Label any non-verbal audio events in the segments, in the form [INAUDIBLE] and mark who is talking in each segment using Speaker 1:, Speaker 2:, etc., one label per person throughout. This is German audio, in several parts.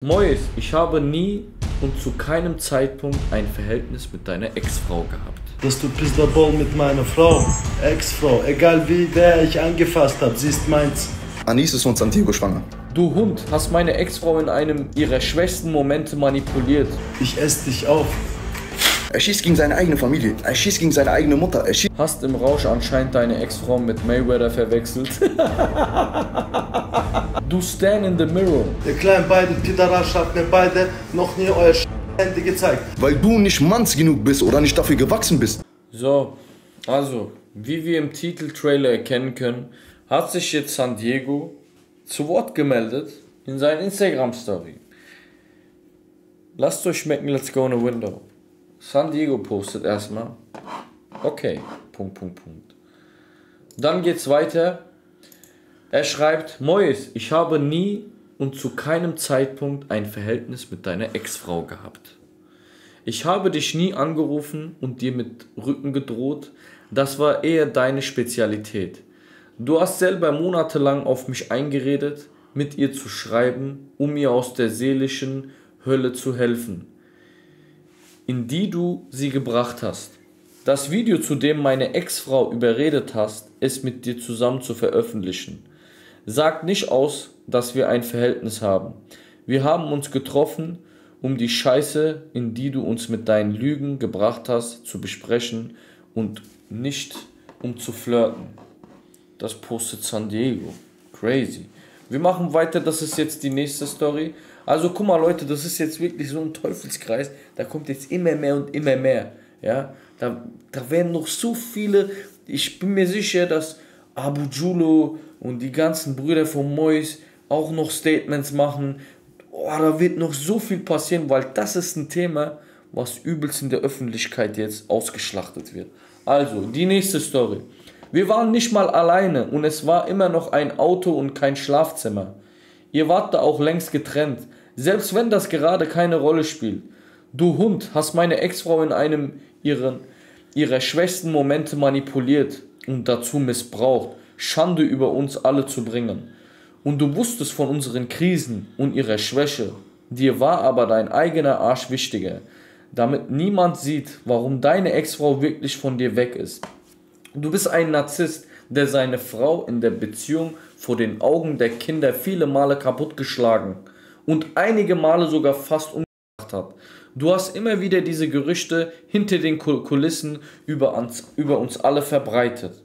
Speaker 1: Mois, ich habe nie und zu keinem Zeitpunkt ein Verhältnis mit deiner Ex-Frau gehabt.
Speaker 2: Dass du Pizzaball mit meiner Frau, Ex-Frau, egal wie wer ich angefasst habe, sie ist meins.
Speaker 3: Anis ist von Santiago schwanger.
Speaker 1: Du Hund, hast meine Ex-Frau in einem ihrer schwächsten Momente manipuliert.
Speaker 2: Ich esse dich auf.
Speaker 3: Er schießt gegen seine eigene Familie. Er schießt gegen seine eigene Mutter. Er schießt.
Speaker 1: Hast im Rausch anscheinend deine Ex-Frau mit Mayweather verwechselt. [LAUGHS] du stand in the mirror.
Speaker 2: Der kleinen beiden Pidarasch hat mir beide noch nie euer Hände gezeigt.
Speaker 3: Weil du nicht manns genug bist oder nicht dafür gewachsen bist.
Speaker 1: So, also, wie wir im Titeltrailer erkennen können, hat sich jetzt San Diego zu Wort gemeldet in seiner Instagram-Story. Lasst euch schmecken, let's go in a window. San Diego postet erstmal. Okay, Punkt, Punkt, Punkt. Dann geht's weiter. Er schreibt, Mois, ich habe nie und zu keinem Zeitpunkt ein Verhältnis mit deiner Ex-Frau gehabt. Ich habe dich nie angerufen und dir mit Rücken gedroht. Das war eher deine Spezialität. Du hast selber monatelang auf mich eingeredet, mit ihr zu schreiben, um ihr aus der seelischen Hölle zu helfen in die du sie gebracht hast. Das Video, zu dem meine Ex-Frau überredet hast, es mit dir zusammen zu veröffentlichen. Sagt nicht aus, dass wir ein Verhältnis haben. Wir haben uns getroffen, um die Scheiße, in die du uns mit deinen Lügen gebracht hast, zu besprechen und nicht um zu flirten. Das postet San Diego. Crazy. Wir machen weiter, das ist jetzt die nächste Story. Also guck mal Leute, das ist jetzt wirklich so ein Teufelskreis. Da kommt jetzt immer mehr und immer mehr. Ja, da, da werden noch so viele. Ich bin mir sicher, dass Abu Julo und die ganzen Brüder von Mois auch noch Statements machen. Oh, da wird noch so viel passieren, weil das ist ein Thema, was übelst in der Öffentlichkeit jetzt ausgeschlachtet wird. Also, die nächste Story. Wir waren nicht mal alleine und es war immer noch ein Auto und kein Schlafzimmer. Ihr wart da auch längst getrennt. Selbst wenn das gerade keine Rolle spielt. Du Hund hast meine Ex-Frau in einem ihren, ihrer schwächsten Momente manipuliert und dazu missbraucht, Schande über uns alle zu bringen. Und du wusstest von unseren Krisen und ihrer Schwäche. Dir war aber dein eigener Arsch wichtiger, damit niemand sieht, warum deine Ex-Frau wirklich von dir weg ist. Du bist ein Narzisst, der seine Frau in der Beziehung vor den Augen der Kinder viele Male kaputtgeschlagen und einige Male sogar fast umgebracht hat. Du hast immer wieder diese Gerüchte hinter den Kulissen über uns, über uns alle verbreitet.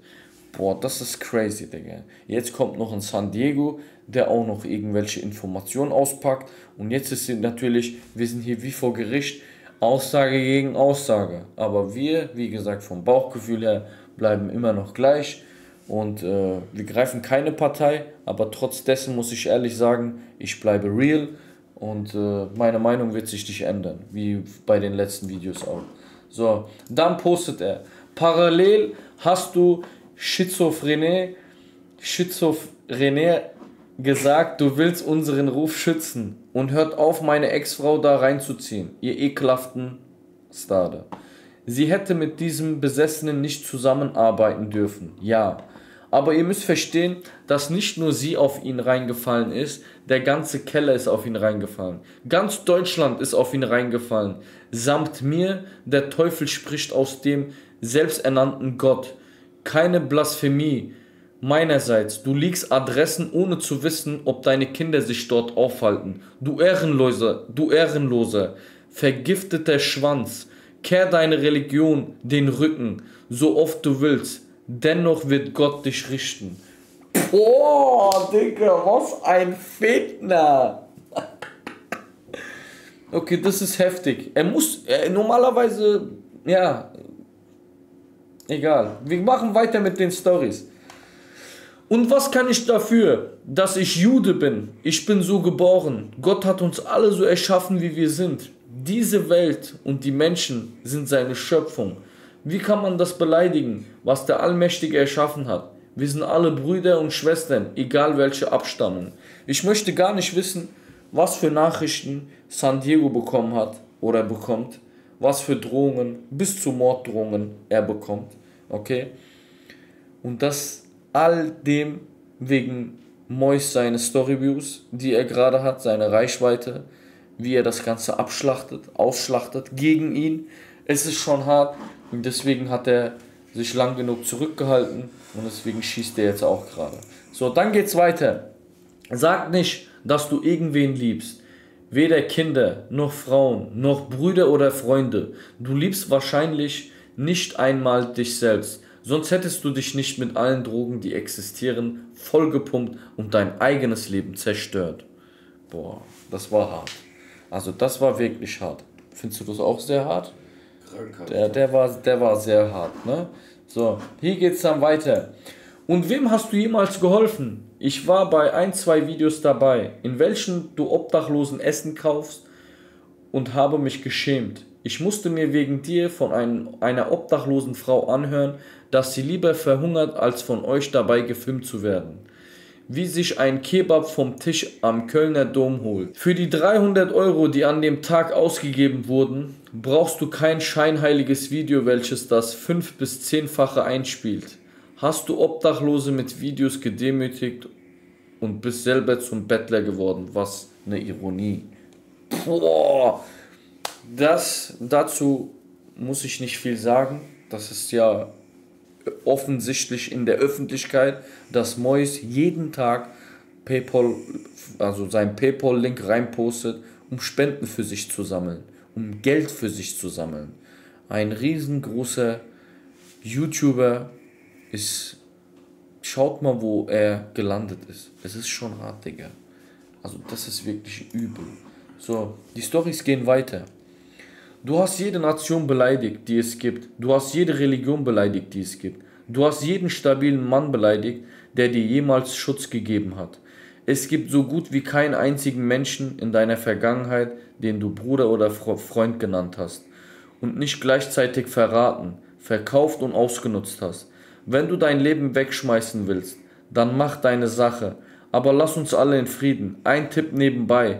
Speaker 1: Boah, das ist crazy, Digga. Jetzt kommt noch ein San Diego, der auch noch irgendwelche Informationen auspackt. Und jetzt ist natürlich, wir sind hier wie vor Gericht, Aussage gegen Aussage. Aber wir, wie gesagt, vom Bauchgefühl her, bleiben immer noch gleich. Und äh, wir greifen keine Partei, aber trotz dessen muss ich ehrlich sagen, ich bleibe real und äh, meine Meinung wird sich nicht ändern, wie bei den letzten Videos auch. So, dann postet er. Parallel hast du Schizophrenie, Schizophrenie gesagt, du willst unseren Ruf schützen und hört auf, meine Ex-Frau da reinzuziehen, ihr ekelhaften Stade. Sie hätte mit diesem Besessenen nicht zusammenarbeiten dürfen. Ja, aber ihr müsst verstehen, dass nicht nur sie auf ihn reingefallen ist, der ganze Keller ist auf ihn reingefallen. Ganz Deutschland ist auf ihn reingefallen. Samt mir, der Teufel spricht aus dem selbsternannten Gott. Keine Blasphemie meinerseits. Du liegst Adressen, ohne zu wissen, ob deine Kinder sich dort aufhalten. Du Ehrenloser, du Ehrenloser, vergifteter Schwanz. Kehr deine Religion den Rücken, so oft du willst dennoch wird Gott dich richten. Boah, Digga, was ein Fitner. [LAUGHS] Okay, das ist heftig. Er muss, er, normalerweise, ja, egal. Wir machen weiter mit den Stories. Und was kann ich dafür, dass ich Jude bin? Ich bin so geboren. Gott hat uns alle so erschaffen, wie wir sind. Diese Welt und die Menschen sind seine Schöpfung. Wie kann man das beleidigen, was der Allmächtige erschaffen hat? Wir sind alle Brüder und Schwestern, egal welche Abstammung. Ich möchte gar nicht wissen, was für Nachrichten San Diego bekommen hat oder bekommt, was für Drohungen, bis zu Morddrohungen er bekommt. Okay? Und das all dem wegen Mois seine Storyviews, die er gerade hat, seine Reichweite. wie er das Ganze abschlachtet, ausschlachtet gegen ihn. Es ist schon hart und deswegen hat er sich lang genug zurückgehalten und deswegen schießt er jetzt auch gerade. So, dann geht's weiter. Sag nicht, dass du irgendwen liebst. Weder Kinder, noch Frauen, noch Brüder oder Freunde. Du liebst wahrscheinlich nicht einmal dich selbst. Sonst hättest du dich nicht mit allen Drogen, die existieren, vollgepumpt und dein eigenes Leben zerstört. Boah, das war hart. Also das war wirklich hart. Findest du das auch sehr hart? Der, der, war, der war sehr hart, ne? So, hier geht's dann weiter. Und wem hast du jemals geholfen? Ich war bei ein, zwei Videos dabei, in welchen du Obdachlosen Essen kaufst und habe mich geschämt. Ich musste mir wegen dir von ein, einer obdachlosen Frau anhören, dass sie lieber verhungert, als von euch dabei gefilmt zu werden. Wie sich ein Kebab vom Tisch am Kölner Dom holt. Für die 300 Euro, die an dem Tag ausgegeben wurden, brauchst du kein scheinheiliges Video, welches das fünf- bis zehnfache einspielt. Hast du Obdachlose mit Videos gedemütigt und bist selber zum Bettler geworden. Was eine Ironie. Boah. Das, dazu muss ich nicht viel sagen. Das ist ja offensichtlich in der Öffentlichkeit, dass Mois jeden Tag PayPal, also sein PayPal-Link reinpostet, um Spenden für sich zu sammeln, um Geld für sich zu sammeln. Ein riesengroßer YouTuber ist. Schaut mal, wo er gelandet ist. Es ist schon hart, Digga. Also, das ist wirklich übel. So, die Storys gehen weiter. Du hast jede Nation beleidigt, die es gibt. Du hast jede Religion beleidigt, die es gibt. Du hast jeden stabilen Mann beleidigt, der dir jemals Schutz gegeben hat. Es gibt so gut wie keinen einzigen Menschen in deiner Vergangenheit, den du Bruder oder Freund genannt hast und nicht gleichzeitig verraten, verkauft und ausgenutzt hast. Wenn du dein Leben wegschmeißen willst, dann mach deine Sache. Aber lass uns alle in Frieden. Ein Tipp nebenbei.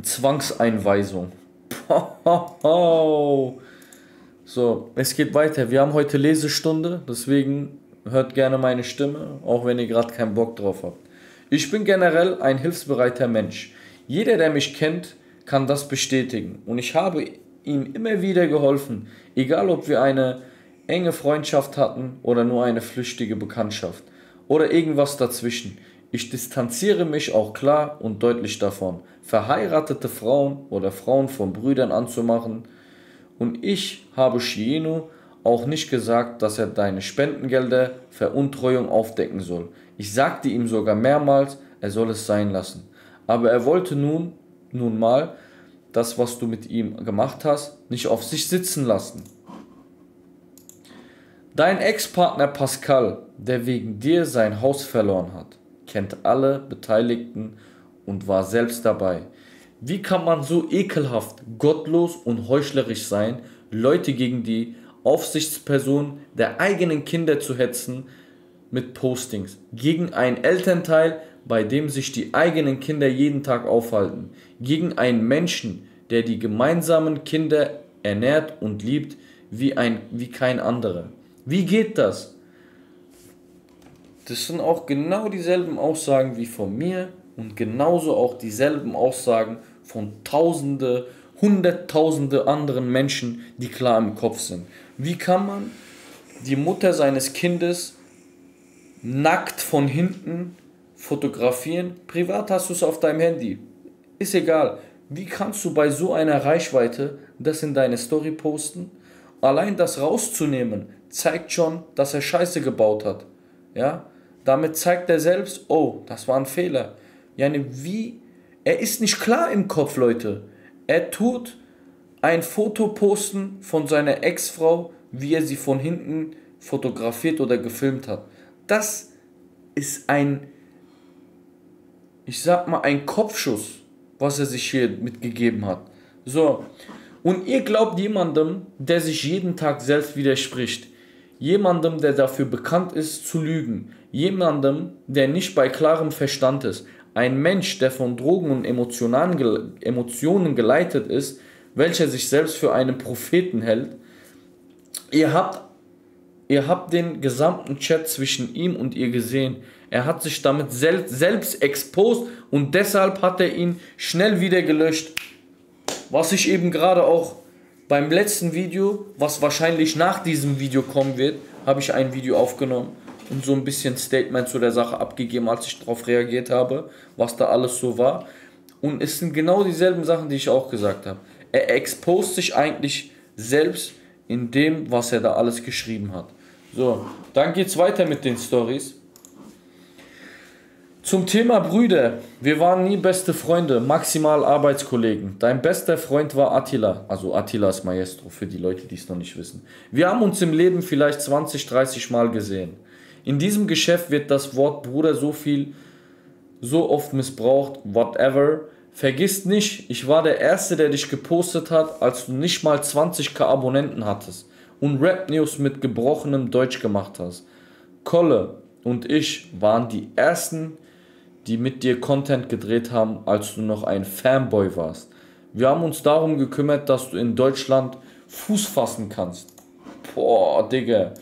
Speaker 1: Zwangseinweisung. So, es geht weiter. Wir haben heute Lesestunde, deswegen hört gerne meine Stimme, auch wenn ihr gerade keinen Bock drauf habt. Ich bin generell ein hilfsbereiter Mensch. Jeder, der mich kennt, kann das bestätigen. Und ich habe ihm immer wieder geholfen, egal ob wir eine enge Freundschaft hatten oder nur eine flüchtige Bekanntschaft oder irgendwas dazwischen. Ich distanziere mich auch klar und deutlich davon, verheiratete Frauen oder Frauen von Brüdern anzumachen. Und ich habe Shienu auch nicht gesagt, dass er deine Spendengelder Veruntreuung aufdecken soll. Ich sagte ihm sogar mehrmals, er soll es sein lassen. Aber er wollte nun, nun mal, das, was du mit ihm gemacht hast, nicht auf sich sitzen lassen. Dein Ex-Partner Pascal, der wegen dir sein Haus verloren hat kennt alle Beteiligten und war selbst dabei. Wie kann man so ekelhaft, gottlos und heuchlerisch sein, Leute gegen die Aufsichtsperson der eigenen Kinder zu hetzen mit Postings, gegen einen Elternteil, bei dem sich die eigenen Kinder jeden Tag aufhalten, gegen einen Menschen, der die gemeinsamen Kinder ernährt und liebt wie, ein, wie kein anderer. Wie geht das? Das sind auch genau dieselben Aussagen wie von mir und genauso auch dieselben Aussagen von Tausende, Hunderttausende anderen Menschen, die klar im Kopf sind. Wie kann man die Mutter seines Kindes nackt von hinten fotografieren? Privat hast du es auf deinem Handy. Ist egal. Wie kannst du bei so einer Reichweite das in deine Story posten? Allein das rauszunehmen zeigt schon, dass er Scheiße gebaut hat. Ja? Damit zeigt er selbst, oh, das war ein Fehler. Yani wie, er ist nicht klar im Kopf, Leute. Er tut ein Foto posten von seiner Ex-Frau, wie er sie von hinten fotografiert oder gefilmt hat. Das ist ein, ich sag mal, ein Kopfschuss, was er sich hier mitgegeben hat. So, und ihr glaubt jemandem, der sich jeden Tag selbst widerspricht. Jemandem, der dafür bekannt ist, zu lügen. Jemandem, der nicht bei klarem Verstand ist. Ein Mensch, der von Drogen und Emotionen geleitet ist, welcher sich selbst für einen Propheten hält. Ihr habt, Ihr habt den gesamten Chat zwischen ihm und ihr gesehen. Er hat sich damit sel selbst exposed und deshalb hat er ihn schnell wieder gelöscht. Was ich eben gerade auch beim letzten Video, was wahrscheinlich nach diesem Video kommen wird, habe ich ein Video aufgenommen und so ein bisschen Statement zu der Sache abgegeben, als ich darauf reagiert habe, was da alles so war. Und es sind genau dieselben Sachen, die ich auch gesagt habe. Er expost sich eigentlich selbst in dem, was er da alles geschrieben hat. So, dann geht's weiter mit den Stories. Zum Thema Brüder. Wir waren nie beste Freunde, maximal Arbeitskollegen. Dein bester Freund war Attila, also Attilas Maestro, für die Leute, die es noch nicht wissen. Wir haben uns im Leben vielleicht 20, 30 Mal gesehen. In diesem Geschäft wird das Wort Bruder so viel, so oft missbraucht, whatever. Vergiss nicht, ich war der Erste, der dich gepostet hat, als du nicht mal 20k Abonnenten hattest und Rap News mit gebrochenem Deutsch gemacht hast. Kolle und ich waren die Ersten, die mit dir Content gedreht haben, als du noch ein Fanboy warst. Wir haben uns darum gekümmert, dass du in Deutschland Fuß fassen kannst. Boah, Digga.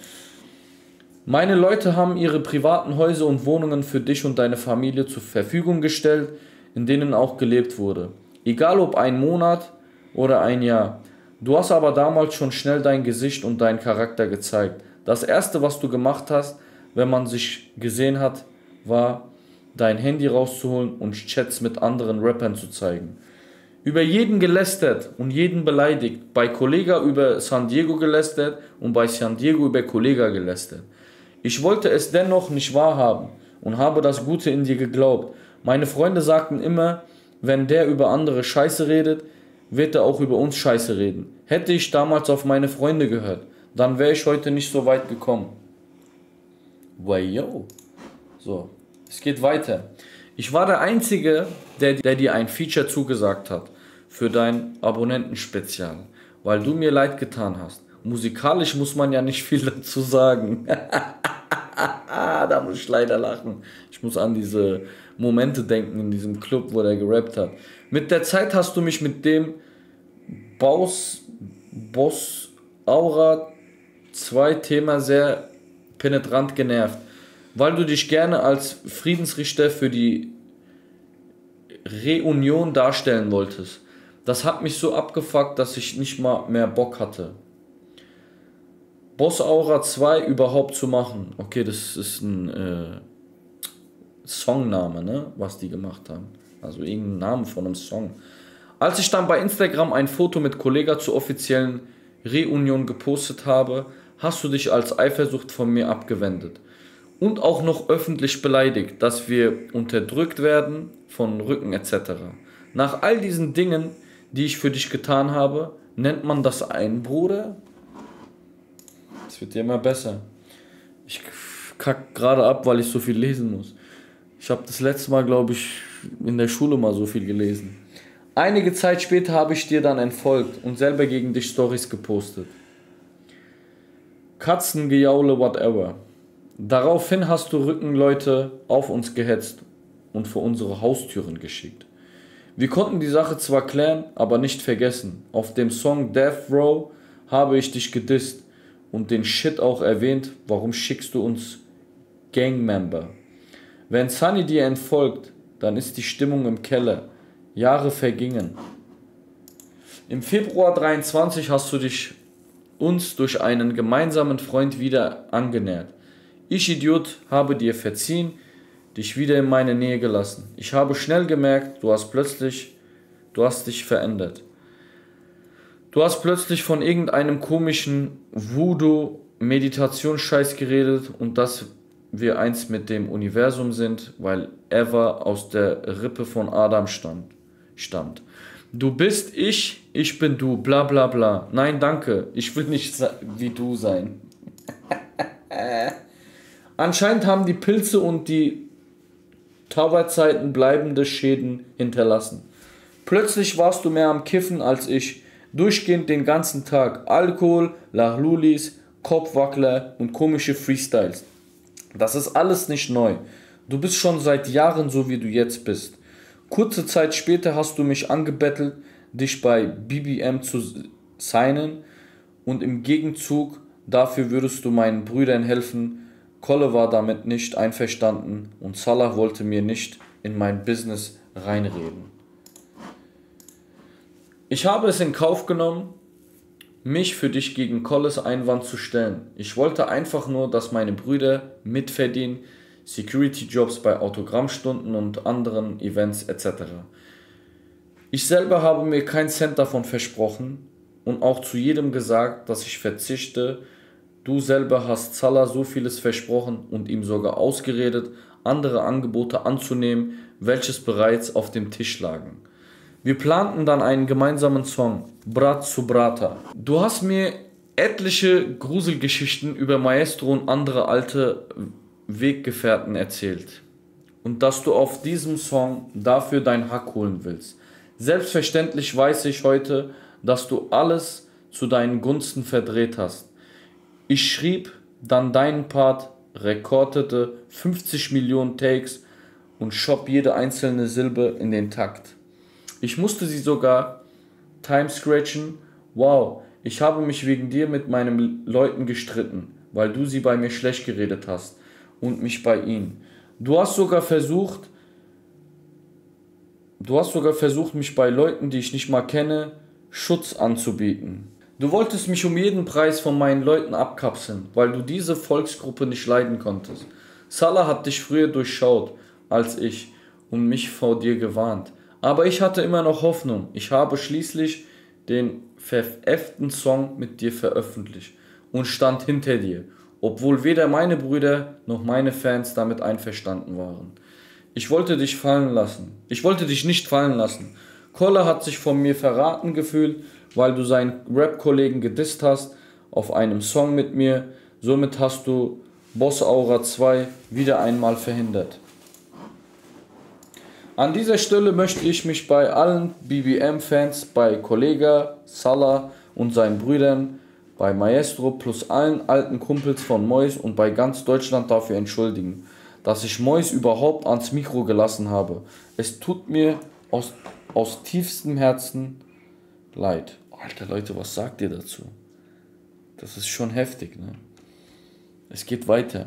Speaker 1: Meine Leute haben ihre privaten Häuser und Wohnungen für dich und deine Familie zur Verfügung gestellt in denen auch gelebt wurde. Egal ob ein Monat oder ein Jahr. Du hast aber damals schon schnell dein Gesicht und deinen Charakter gezeigt. Das erste, was du gemacht hast, wenn man sich gesehen hat, war dein Handy rauszuholen und Chats mit anderen Rappern zu zeigen. Über jeden gelästert und jeden beleidigt. Bei Kollega über San Diego gelästert und bei San Diego über Kollega gelästert. Ich wollte es dennoch nicht wahrhaben und habe das Gute in dir geglaubt. Meine Freunde sagten immer, wenn der über andere Scheiße redet, wird er auch über uns Scheiße reden. Hätte ich damals auf meine Freunde gehört, dann wäre ich heute nicht so weit gekommen. Wayo. So, es geht weiter. Ich war der Einzige, der, der dir ein Feature zugesagt hat für dein Abonnentenspezial, weil du mir leid getan hast. Musikalisch muss man ja nicht viel [LAUGHS] dazu sagen. [LAUGHS] da muss ich leider lachen. Ich muss an diese Momente denken in diesem Club, wo der gerappt hat. Mit der Zeit hast du mich mit dem Baus, Boss Aura 2 Thema sehr penetrant genervt, weil du dich gerne als Friedensrichter für die Reunion darstellen wolltest. Das hat mich so abgefuckt, dass ich nicht mal mehr Bock hatte. Boss Aura 2 überhaupt zu machen. Okay, das ist ein äh, Songname, ne? was die gemacht haben. Also irgendein Name von einem Song. Als ich dann bei Instagram ein Foto mit Kollega zur offiziellen Reunion gepostet habe, hast du dich als Eifersucht von mir abgewendet. Und auch noch öffentlich beleidigt, dass wir unterdrückt werden von Rücken etc. Nach all diesen Dingen, die ich für dich getan habe, nennt man das ein Bruder? Es wird ja immer besser. Ich kack gerade ab, weil ich so viel lesen muss. Ich habe das letzte Mal, glaube ich, in der Schule mal so viel gelesen. Einige Zeit später habe ich dir dann entfolgt und selber gegen dich Stories gepostet. Katzengejaule, whatever. Daraufhin hast du Rückenleute auf uns gehetzt und vor unsere Haustüren geschickt. Wir konnten die Sache zwar klären, aber nicht vergessen. Auf dem Song Death Row habe ich dich gedisst und den Shit auch erwähnt. Warum schickst du uns Gangmember? Wenn Sunny dir entfolgt, dann ist die Stimmung im Keller. Jahre vergingen. Im Februar 23 hast du dich uns durch einen gemeinsamen Freund wieder angenähert. Ich Idiot habe dir verziehen, dich wieder in meine Nähe gelassen. Ich habe schnell gemerkt, du hast plötzlich, du hast dich verändert. Du hast plötzlich von irgendeinem komischen Voodoo-Meditationsscheiß geredet und das wir eins mit dem Universum sind, weil Eva aus der Rippe von Adam stammt. stammt. Du bist ich, ich bin du, bla bla bla. Nein, danke, ich will nicht wie du sein. [LAUGHS] Anscheinend haben die Pilze und die Tauberzeiten bleibende Schäden hinterlassen. Plötzlich warst du mehr am Kiffen als ich. Durchgehend den ganzen Tag. Alkohol, Lachlulis, Kopfwackler und komische Freestyles. Das ist alles nicht neu. Du bist schon seit Jahren so, wie du jetzt bist. Kurze Zeit später hast du mich angebettelt, dich bei BBM zu signen und im Gegenzug Dafür würdest du meinen Brüdern helfen. Kolle war damit nicht einverstanden und Salah wollte mir nicht in mein Business reinreden. Ich habe es in Kauf genommen, mich für dich gegen Kolles Einwand zu stellen. Ich wollte einfach nur, dass meine Brüder mitverdienen, Security-Jobs bei Autogrammstunden und anderen Events etc. Ich selber habe mir keinen Cent davon versprochen und auch zu jedem gesagt, dass ich verzichte. Du selber hast Zala so vieles versprochen und ihm sogar ausgeredet, andere Angebote anzunehmen, welches bereits auf dem Tisch lagen. Wir planten dann einen gemeinsamen Song, Brat zu Brata. Du hast mir etliche Gruselgeschichten über Maestro und andere alte Weggefährten erzählt. Und dass du auf diesem Song dafür dein Hack holen willst. Selbstverständlich weiß ich heute, dass du alles zu deinen Gunsten verdreht hast. Ich schrieb dann deinen Part, rekordete 50 Millionen Takes und shop jede einzelne Silbe in den Takt. Ich musste sie sogar time scratchen. Wow, ich habe mich wegen dir mit meinen Leuten gestritten, weil du sie bei mir schlecht geredet hast und mich bei ihnen. Du hast sogar versucht, du hast sogar versucht, mich bei Leuten, die ich nicht mal kenne, Schutz anzubieten. Du wolltest mich um jeden Preis von meinen Leuten abkapseln, weil du diese Volksgruppe nicht leiden konntest. Salah hat dich früher durchschaut als ich und mich vor dir gewarnt. Aber ich hatte immer noch Hoffnung. Ich habe schließlich den veräfften Song mit dir veröffentlicht und stand hinter dir, obwohl weder meine Brüder noch meine Fans damit einverstanden waren. Ich wollte dich fallen lassen. Ich wollte dich nicht fallen lassen. Kolle hat sich von mir verraten gefühlt, weil du seinen Rap-Kollegen gedisst hast auf einem Song mit mir. Somit hast du Boss Aura 2 wieder einmal verhindert. An dieser Stelle möchte ich mich bei allen BBM-Fans, bei Kollega, Salah und seinen Brüdern, bei Maestro plus allen alten Kumpels von Mois und bei ganz Deutschland dafür entschuldigen, dass ich Mois überhaupt ans Mikro gelassen habe. Es tut mir aus, aus tiefstem Herzen leid. Alter Leute, was sagt ihr dazu? Das ist schon heftig, ne? Es geht weiter.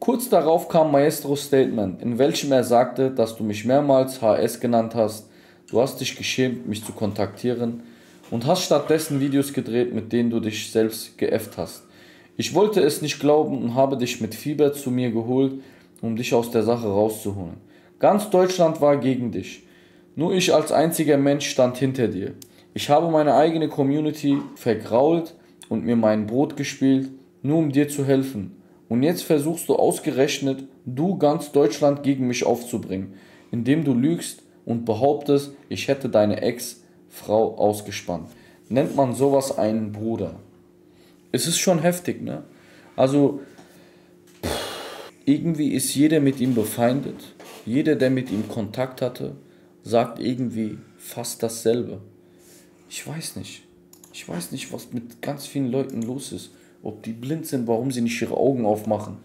Speaker 1: Kurz darauf kam Maestros Statement, in welchem er sagte, dass du mich mehrmals HS genannt hast, du hast dich geschämt, mich zu kontaktieren und hast stattdessen Videos gedreht, mit denen du dich selbst geäfft hast. Ich wollte es nicht glauben und habe dich mit Fieber zu mir geholt, um dich aus der Sache rauszuholen. Ganz Deutschland war gegen dich. Nur ich als einziger Mensch stand hinter dir. Ich habe meine eigene Community vergrault und mir mein Brot gespielt, nur um dir zu helfen. Und jetzt versuchst du ausgerechnet, du ganz Deutschland gegen mich aufzubringen, indem du lügst und behauptest, ich hätte deine Ex-Frau ausgespannt. Nennt man sowas einen Bruder? Es ist schon heftig, ne? Also, irgendwie ist jeder mit ihm befeindet. Jeder, der mit ihm Kontakt hatte, sagt irgendwie fast dasselbe. Ich weiß nicht. Ich weiß nicht, was mit ganz vielen Leuten los ist ob die blind sind, warum sie nicht ihre Augen aufmachen.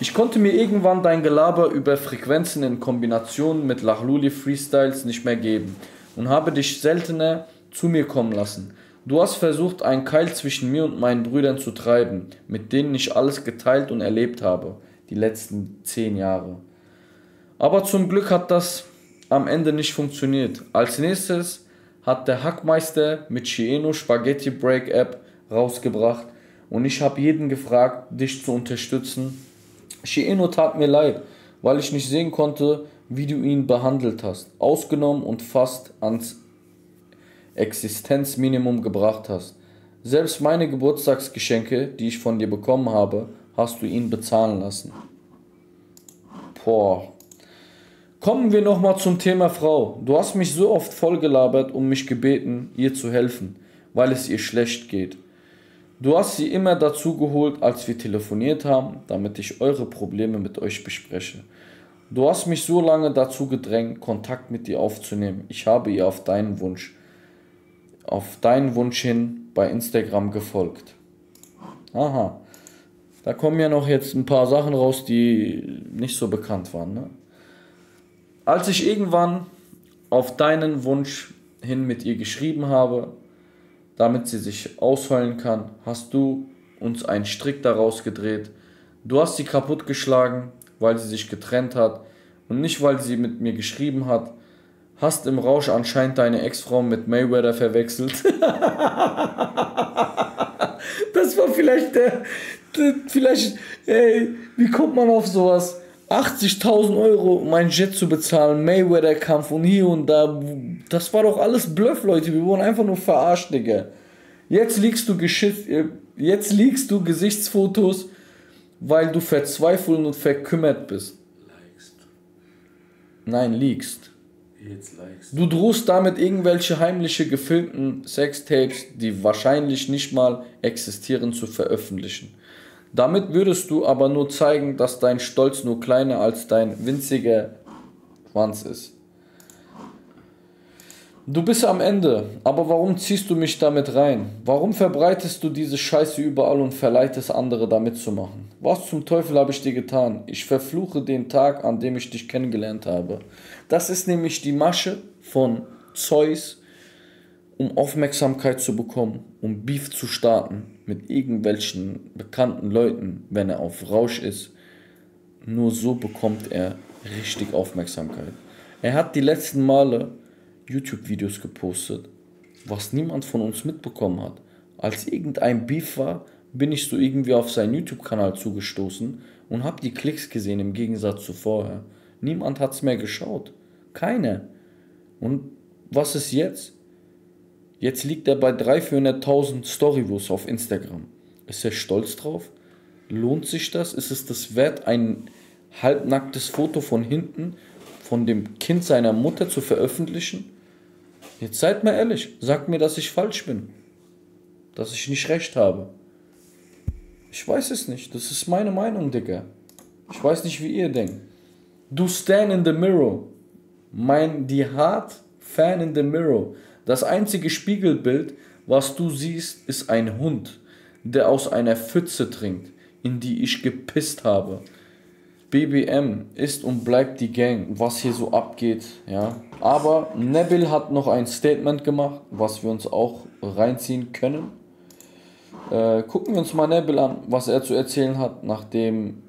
Speaker 1: Ich konnte mir irgendwann dein Gelaber über Frequenzen in Kombination mit Lachluli Freestyles nicht mehr geben und habe dich seltener zu mir kommen lassen. Du hast versucht, einen Keil zwischen mir und meinen Brüdern zu treiben, mit denen ich alles geteilt und erlebt habe, die letzten zehn Jahre. Aber zum Glück hat das am Ende nicht funktioniert. Als nächstes hat der Hackmeister mit Chieno Spaghetti Break App rausgebracht, und ich habe jeden gefragt, dich zu unterstützen. Shieno tat mir leid, weil ich nicht sehen konnte, wie du ihn behandelt hast, ausgenommen und fast ans Existenzminimum gebracht hast. Selbst meine Geburtstagsgeschenke, die ich von dir bekommen habe, hast du ihn bezahlen lassen. Boah. Kommen wir nochmal zum Thema Frau. Du hast mich so oft vollgelabert und mich gebeten, ihr zu helfen, weil es ihr schlecht geht. Du hast sie immer dazu geholt, als wir telefoniert haben, damit ich eure Probleme mit euch bespreche. Du hast mich so lange dazu gedrängt, Kontakt mit ihr aufzunehmen. Ich habe ihr auf deinen Wunsch, auf deinen Wunsch hin bei Instagram gefolgt. Aha. Da kommen ja noch jetzt ein paar Sachen raus, die nicht so bekannt waren. Ne? Als ich irgendwann auf deinen Wunsch hin mit ihr geschrieben habe, damit sie sich ausheulen kann, hast du uns einen Strick daraus gedreht. Du hast sie kaputtgeschlagen, weil sie sich getrennt hat und nicht, weil sie mit mir geschrieben hat. Hast im Rausch anscheinend deine Ex-Frau mit Mayweather verwechselt. [LAUGHS] das war vielleicht der, der, vielleicht, ey, wie kommt man auf sowas? 80.000 Euro, um ein Jet zu bezahlen, Mayweather-Kampf und hier und da. Das war doch alles Bluff, Leute. Wir wurden einfach nur verarscht, Digga. Jetzt liegst du Geschiss, jetzt liegst du Gesichtsfotos, weil du verzweifelt und verkümmert bist. Likest. Nein, liegst. Du drohst damit irgendwelche heimliche gefilmten Sextapes, die wahrscheinlich nicht mal existieren, zu veröffentlichen. Damit würdest du aber nur zeigen, dass dein Stolz nur kleiner als dein winziger Schwanz ist. Du bist am Ende, aber warum ziehst du mich damit rein? Warum verbreitest du diese Scheiße überall und verleitest andere da mitzumachen? Was zum Teufel habe ich dir getan? Ich verfluche den Tag, an dem ich dich kennengelernt habe. Das ist nämlich die Masche von Zeus, um Aufmerksamkeit zu bekommen, um Beef zu starten mit irgendwelchen bekannten Leuten, wenn er auf Rausch ist. Nur so bekommt er richtig Aufmerksamkeit. Er hat die letzten Male YouTube-Videos gepostet, was niemand von uns mitbekommen hat. Als irgendein Beef war, bin ich so irgendwie auf seinen YouTube-Kanal zugestoßen und habe die Klicks gesehen im Gegensatz zu vorher. Niemand hat es mehr geschaut. Keine. Und was ist jetzt? Jetzt liegt er bei 300.000, 400.000 Storyviews auf Instagram. Ist er stolz drauf? Lohnt sich das? Ist es das wert, ein halbnacktes Foto von hinten von dem Kind seiner Mutter zu veröffentlichen? Jetzt seid mal ehrlich, sagt mir, dass ich falsch bin. Dass ich nicht recht habe. Ich weiß es nicht. Das ist meine Meinung, Digga. Ich weiß nicht, wie ihr denkt. Du stand in the mirror. Mein, die hart fan in the mirror. Das einzige Spiegelbild, was du siehst, ist ein Hund, der aus einer Pfütze trinkt, in die ich gepisst habe. BBM ist und bleibt die Gang, was hier so abgeht, ja. Aber Neville hat noch ein Statement gemacht, was wir uns auch reinziehen können. Äh, gucken wir uns mal Neville an, was er zu erzählen hat, nachdem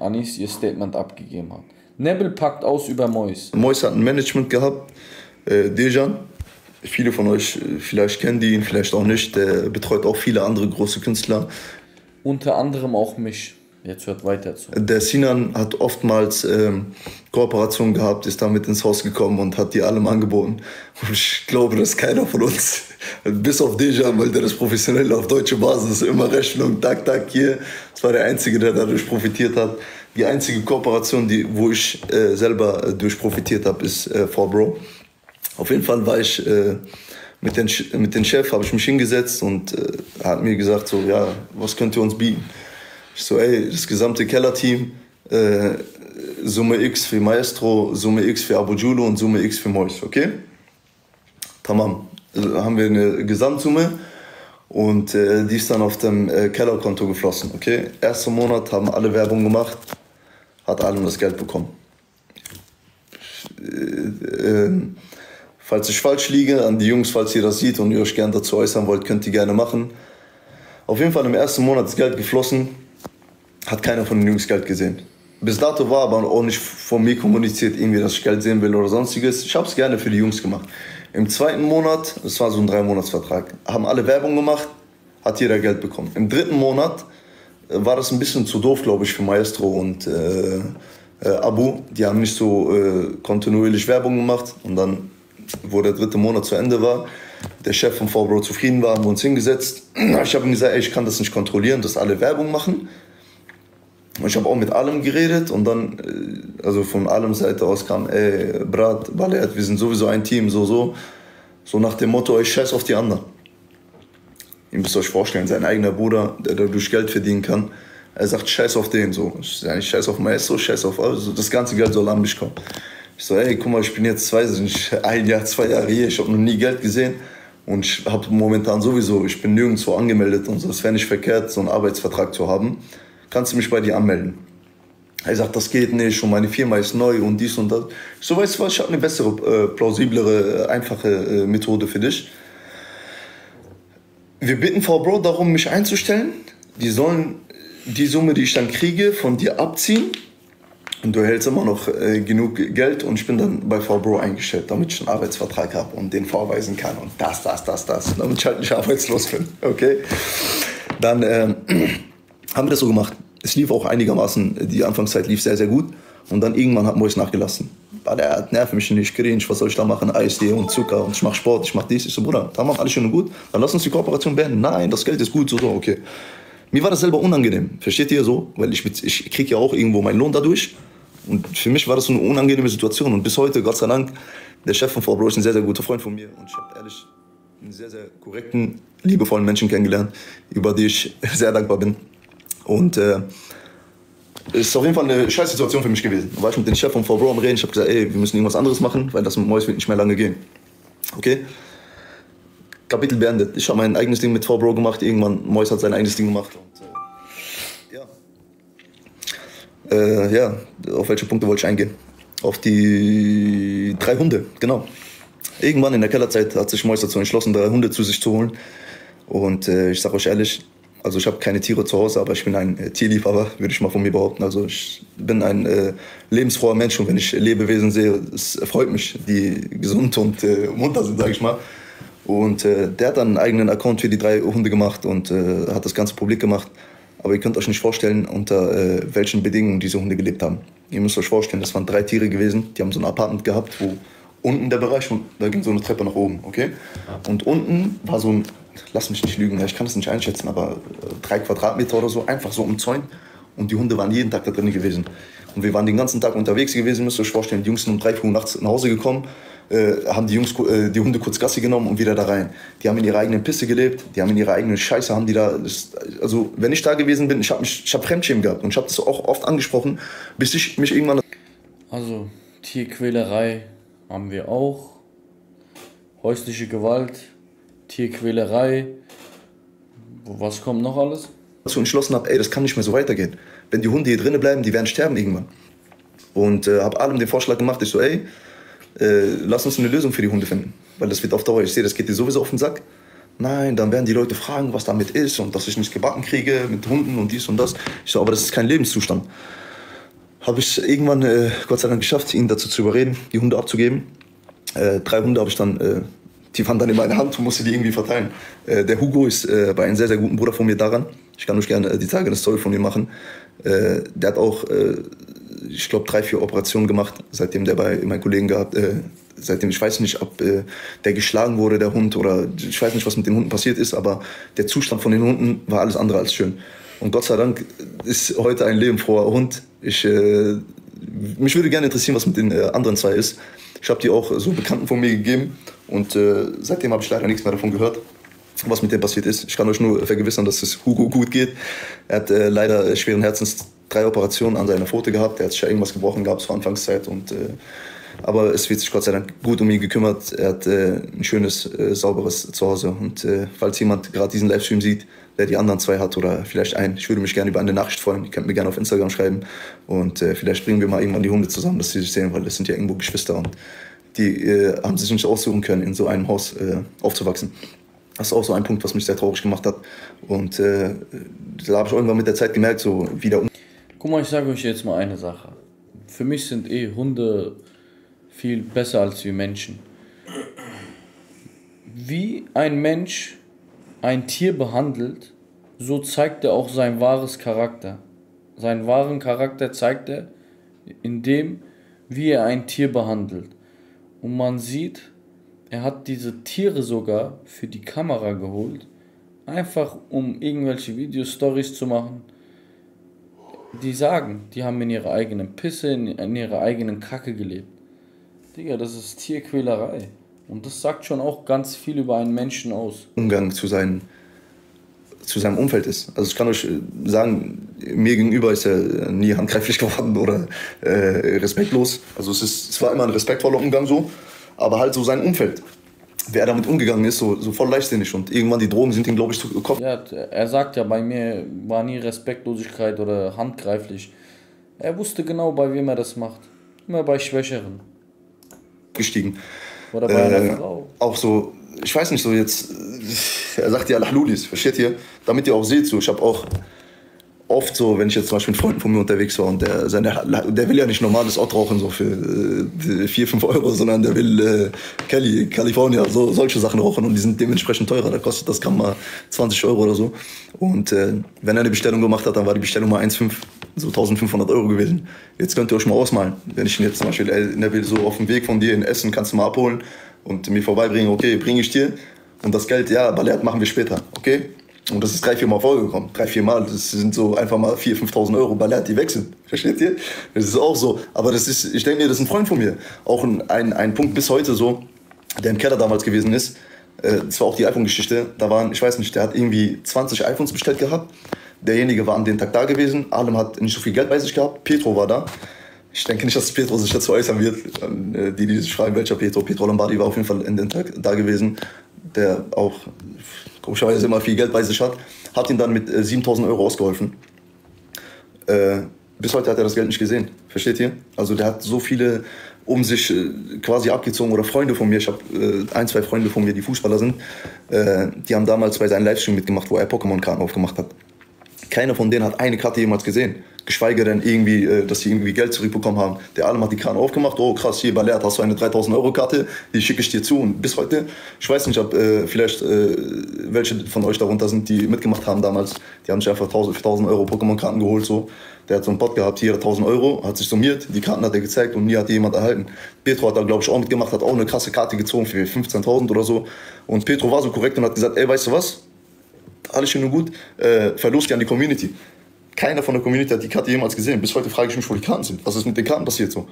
Speaker 1: Anis ihr Statement abgegeben hat. Neville packt aus über Mois.
Speaker 3: Mois hat ein Management gehabt, Dejan. Viele von euch äh, vielleicht kennen die ihn, vielleicht auch nicht. Der betreut auch viele andere große Künstler.
Speaker 1: Unter anderem auch mich. Jetzt hört weiter zu.
Speaker 3: Der Sinan hat oftmals ähm, Kooperationen gehabt, ist damit ins Haus gekommen und hat die allem angeboten. Und ich glaube, dass keiner von uns, [LAUGHS] bis auf Dejan, weil der das professionell auf deutsche Basis immer Rechnung, tak, tak, hier. Das war der Einzige, der dadurch profitiert hat. Die einzige Kooperation, die, wo ich äh, selber durch profitiert habe, ist äh, 4Bro. Auf jeden Fall war ich äh, mit, den, mit dem Chef, habe ich mich hingesetzt und äh, hat mir gesagt, so, ja, was könnt ihr uns bieten? Ich so, ey, das gesamte Kellerteam, äh, Summe X für Maestro, Summe X für Abu Julu und Summe X für Mois, okay? Tamam. Also haben wir eine Gesamtsumme und äh, die ist dann auf dem äh, Kellerkonto geflossen, okay? Erster Monat haben alle Werbung gemacht, hat allen das Geld bekommen. Äh, ähm, Falls ich falsch liege, an die Jungs, falls ihr das seht und ihr euch gerne dazu äußern wollt, könnt ihr gerne machen. Auf jeden Fall im ersten Monat ist Geld geflossen, hat keiner von den Jungs Geld gesehen. Bis dato war aber auch nicht von mir kommuniziert, irgendwie, dass ich Geld sehen will oder sonstiges. Ich habe es gerne für die Jungs gemacht. Im zweiten Monat, das war so ein Drei-Monats-Vertrag, haben alle Werbung gemacht, hat jeder Geld bekommen. Im dritten Monat äh, war das ein bisschen zu doof, glaube ich, für Maestro und äh, äh, Abu. Die haben nicht so äh, kontinuierlich Werbung gemacht und dann wo der dritte Monat zu Ende war, der Chef von VBro zufrieden war, haben wir uns hingesetzt. [CLEARS THROAT] Ich habe ihm gesagt, ey, ich kann das nicht kontrollieren, dass alle Werbung machen. Und ich habe auch mit allem geredet und dann, äh, also von allem Seite aus kam, ey, Brat, Ballet, wir sind sowieso ein Team, so, so. So nach dem Motto, ich scheiß auf die anderen. Ihr müsst euch vorstellen, sein eigener Bruder, der dadurch Geld verdienen kann, er sagt, scheiß auf den, so. Ich sage, scheiß auf Maestro, scheiß auf alles. Das ganze Geld soll an mich kommen. Ich so, ey, guck mal, ich bin jetzt zwei, [LAUGHS] ein Jahr, zwei Jahre hier, ich habe noch nie Geld gesehen und ich habe momentan sowieso, ich bin nirgendwo angemeldet und so. Es wäre nicht verkehrt, so einen Arbeitsvertrag zu haben. Kannst du mich bei dir anmelden? Er sagt, das geht nicht und meine Firma ist neu und dies und das. Ich so, weißt du was, ich habe eine bessere, äh, plausiblere, einfache äh, Methode für dich. wir bitten Frau Bro darum, mich einzustellen. Die sollen die Summe, die ich dann kriege, von dir abziehen. Und du erhältst immer noch äh, genug Geld und ich bin dann bei Frau Bro eingestellt, damit ich einen Arbeitsvertrag habe und den vorweisen kann und das, das, das, das, damit ich halt nicht [LAUGHS] arbeitslos bin. Okay? Dann ähm, [CLEARS THROAT] haben wir das so gemacht. Es lief auch einigermaßen, die Anfangszeit lief sehr, sehr gut. Und dann irgendwann hat Mois nachgelassen. Weil er hat nervt mich nicht, cringe, was soll ich da machen? Eisdee und Zucker und ich mach Sport, ich mach dies. Ich so, Bruder, dann machen alles schön und gut. Dann lass uns die Kooperation beenden. Nein, das Geld ist gut, so, so, okay. Mir war das selber unangenehm, versteht ihr so? Weil ich, ich kriege ja auch irgendwo meinen Lohn dadurch. Und für mich war das so eine unangenehme Situation. Und bis heute, Gott sei Dank, der Chef von Frau Bro ist ein sehr, sehr guter Freund von mir. Und ich habe ehrlich einen sehr, sehr korrekten, liebevollen Menschen kennengelernt, über die ich [LAUGHS] sehr dankbar bin. Und äh, es ist auf jeden Fall eine scheiß Situation für mich gewesen. Da war ich mit dem Chef von Frau Bro am Reden. Ich habe gesagt, ey, wir müssen irgendwas anderes machen, weil das mit Mois wird nicht mehr lange gehen. Okay? Kapitel beendet. Ich habe mein eigenes Ding mit Frau Bro gemacht. Irgendwann, Mois hat sein eigenes Ding gemacht. Und, äh, ja. Auf welche Punkte wollte ich eingehen? Auf die drei Hunde, genau. Irgendwann in der Kellerzeit hat sich Mois dazu entschlossen, drei Hunde zu sich zu holen. Und äh, ich sage euch ehrlich, also ich habe keine Tiere zu Hause, aber ich bin ein äh, Tierliebhaber, würde ich mal von mir behaupten. Also ich bin ein äh, lebensfroher Mensch und wenn ich Lebewesen sehe, es freut mich, die gesund und äh, munter sind, sage ich mal. Und äh, der hat dann einen eigenen Account für die drei Hunde gemacht und äh, hat das ganze publik gemacht. Aber ihr könnt euch nicht vorstellen, unter äh, welchen Bedingungen diese Hunde gelebt haben. Ihr müsst euch vorstellen, das waren drei Tiere gewesen, die haben so ein Apartment gehabt, wo unten der Bereich, und da ging so eine Treppe nach oben, okay? Und unten war so ein, lass mich nicht lügen, ich kann das nicht einschätzen, aber äh, drei Quadratmeter oder so, einfach so umzäunt. Und die Hunde waren jeden Tag da drin gewesen. Und wir waren den ganzen Tag unterwegs gewesen, müsst ihr euch vorstellen. Die Jungs sind um drei Uhr nachts nach Hause gekommen, äh, haben die, Jungs, äh, die Hunde kurz Gassi genommen und wieder da rein. Die haben in ihrer eigenen Pisse gelebt, die haben in ihrer eigenen Scheiße, haben die da. Also, wenn ich da gewesen bin, ich habe hab Fremdschämen gehabt und ich habe das auch oft angesprochen, bis ich mich irgendwann.
Speaker 1: Also, Tierquälerei haben wir auch. Häusliche Gewalt, Tierquälerei. Was kommt noch alles?
Speaker 3: Dazu entschlossen habe, ey, das kann nicht mehr so weitergehen. Wenn die Hunde hier drinnen bleiben, die werden sterben irgendwann. Und äh, habe allem den Vorschlag gemacht, ich so, ey, äh, lass uns eine Lösung für die Hunde finden. Weil das wird auf Dauer, ich sehe, das geht dir sowieso auf den Sack. Nein, dann werden die Leute fragen, was damit ist und dass ich nichts gebacken kriege mit Hunden und dies und das. Ich so, aber das ist kein Lebenszustand. Habe ich irgendwann, äh, Gott sei Dank, geschafft, ihn dazu zu überreden, die Hunde abzugeben. Äh, drei Hunde habe ich dann, äh, die waren dann in meiner Hand und musste die irgendwie verteilen. Äh, der Hugo ist äh, bei einem sehr, sehr guten Bruder von mir daran. Ich kann euch gerne die Tage eine Story von ihm machen. der hat auch ich glaube, drei, vier Operationen gemacht, seitdem der bei meinen Kollegen gehabt, äh, seitdem ich weiß nicht, ob äh, der geschlagen wurde, der Hund, oder ich weiß nicht, was mit den Hunden passiert ist, aber der Zustand von den Hunden war alles andere als schön. Und Gott sei Dank ist heute ein lebenfroher Hund. Ich, äh, mich würde gerne interessieren, was mit den äh, anderen zwei ist. Ich habe die auch so Bekannten von mir gegeben und äh, seitdem habe ich leider nichts mehr davon gehört was mit dem passiert ist. Ich kann euch nur vergewissern, dass es Hugo gut geht. Er hat äh, leider schweren Herzens drei Operationen an seiner Pfote gehabt. Er hat sich ja irgendwas gebrochen gehabt zur Anfangszeit. Und, äh, aber es wird sich Gott sei Dank gut um ihn gekümmert. Er hat äh, ein schönes, äh, sauberes Zuhause. Und äh, falls jemand gerade diesen Livestream sieht, der die anderen zwei hat oder vielleicht einen, ich würde mich gerne über eine Nachricht freuen. Ihr könnt mir gerne auf Instagram schreiben. Und äh, vielleicht bringen wir mal irgendwann die Hunde zusammen, dass sie sich sehen, weil das sind ja irgendwo Geschwister. Und die äh, haben sich nicht aussuchen können, in so einem Haus aufzuwachsen. Das ist auch so ein Punkt, was mich sehr traurig gemacht hat. Und da habe ich irgendwann mit der Zeit gemerkt, so wieder um.
Speaker 1: Guck mal, ich sage euch jetzt mal eine Sache. Für mich sind eh Hunde viel besser als wir Menschen. Wie ein Mensch ein Tier behandelt, so zeigt er auch sein wahres Charakter. Seinen wahren Charakter zeigt er in dem, wie er ein Tier behandelt. Und man sieht, er hat diese Tiere sogar für die Kamera geholt, einfach um irgendwelche Videostories zu machen die sagen, die haben in ihrer eigenen Pisse, in, in ihrer eigenen Kacke gelebt. Digga, das ist Tierquälerei. Und das sagt schon auch ganz viel über einen Menschen aus.
Speaker 3: Umgang zu, sein, zu seinem Umfeld ist. Also ich kann euch äh, sagen, mir gegenüber ist er nie handgreiflich [LAUGHS] geworden oder äh, respektlos. Also es, ist, es war immer ein respektvoller Umgang so, aber halt so sein Umfeld wer damit umgegangen ist, so, so voll leichtsinnig. Und irgendwann die Drogen sind ihm, glaube ich, zu Kopf.
Speaker 1: Ja, er sagt ja, bei mir war nie Respektlosigkeit oder handgreiflich. Er wusste genau, bei wem er das macht. Immer bei Schwächeren.
Speaker 3: Gestiegen. Oder bei äh, einer Frau. Auch so, ich weiß nicht, so jetzt er sagt ja Al-Hlulis, versteht ihr? Damit ihr auch seht, so, ich habe auch oft so, wenn ich jetzt zum Beispiel mit Freunden von mir unterwegs war und der, seine, der will ja nicht normales Ott rauchen so für äh, 4, 5 Euro, sondern der will äh, Cali, California, so, solche Sachen rauchen und die sind dementsprechend teurer. Da kostet das Gramm mal 20 Euro oder so. Und äh, wenn er eine Bestellung gemacht hat, dann war die Bestellung mal 1,5, so 1500 Euro gewesen. Jetzt könnt ihr euch mal ausmalen. Wenn ich ihn jetzt zum Beispiel, ey, der will so auf dem Weg von dir in Essen, kannst du mal abholen und mir vorbeibringen, okay, bringe ich dir. Und das Geld, ja, Ballett machen wir später, okay? Und das ist drei, vier Mal vorgekommen. Drei, vier Mal. Das sind so einfach mal 4.000, 5.000 Euro Ballett, die weg sind. Versteht ihr? Das ist auch so. Aber das ist, ich denke mir, das ist ein Freund von mir. Auch ein, ein, ein Punkt bis heute so, der im Keller damals gewesen ist. Äh, das war auch die iPhone-Geschichte. Da waren, ich weiß nicht, der hat irgendwie 20 iPhones bestellt gehabt. Derjenige war an dem Tag da gewesen. Alem hat nicht so viel Geld bei sich gehabt. Petro war da. Ich denke nicht, dass Petro sich dazu äußern wird. Äh, die, die sich fragen, welcher Petro. Petro Lombardi war auf jeden Fall an dem Tag da gewesen. Der auch komischerweise immer viel Geld bei sich hat, hat ihn dann mit äh, 7000 Euro ausgeholfen. Äh, bis heute hat er das Geld nicht gesehen. Versteht ihr? Also der hat so viele um sich äh, quasi abgezogen oder Freunde von mir. Ich habe äh, ein, zwei Freunde von mir, die Fußballer sind. Äh, die haben damals bei seinem Livestream mitgemacht, wo er Pokémon-Karten aufgemacht hat. Keiner von denen hat eine Karte jemals gesehen geschweige denn irgendwie, äh, dass sie irgendwie Geld zurückbekommen haben. Der Alim hat die Karte aufgemacht, oh krass, hier Ballert, hast du eine 3000 Euro Karte, die schicke ich dir zu. Und bis heute, ich weiß nicht, ob äh, vielleicht äh, welche von euch darunter sind, die mitgemacht haben damals, die haben sich einfach 1000, 1000 Euro Pokémon-Karten geholt, so. Der hat so einen Bot gehabt, hier 1000 Euro, hat sich summiert, die Karten hat er gezeigt und nie hat jemand erhalten. Petro hat da, glaube ich, auch mitgemacht, hat auch eine krasse Karte gezogen für 15.000 oder so. Und Petro war so korrekt und hat gesagt, ey, weißt du was? Alles schön und gut, äh, verlust an die Community. Keiner von der Community hat die Karte jemals gesehen. Bis heute frage ich mich, wo die Karten sind. Was ist mit den Karten passiert so?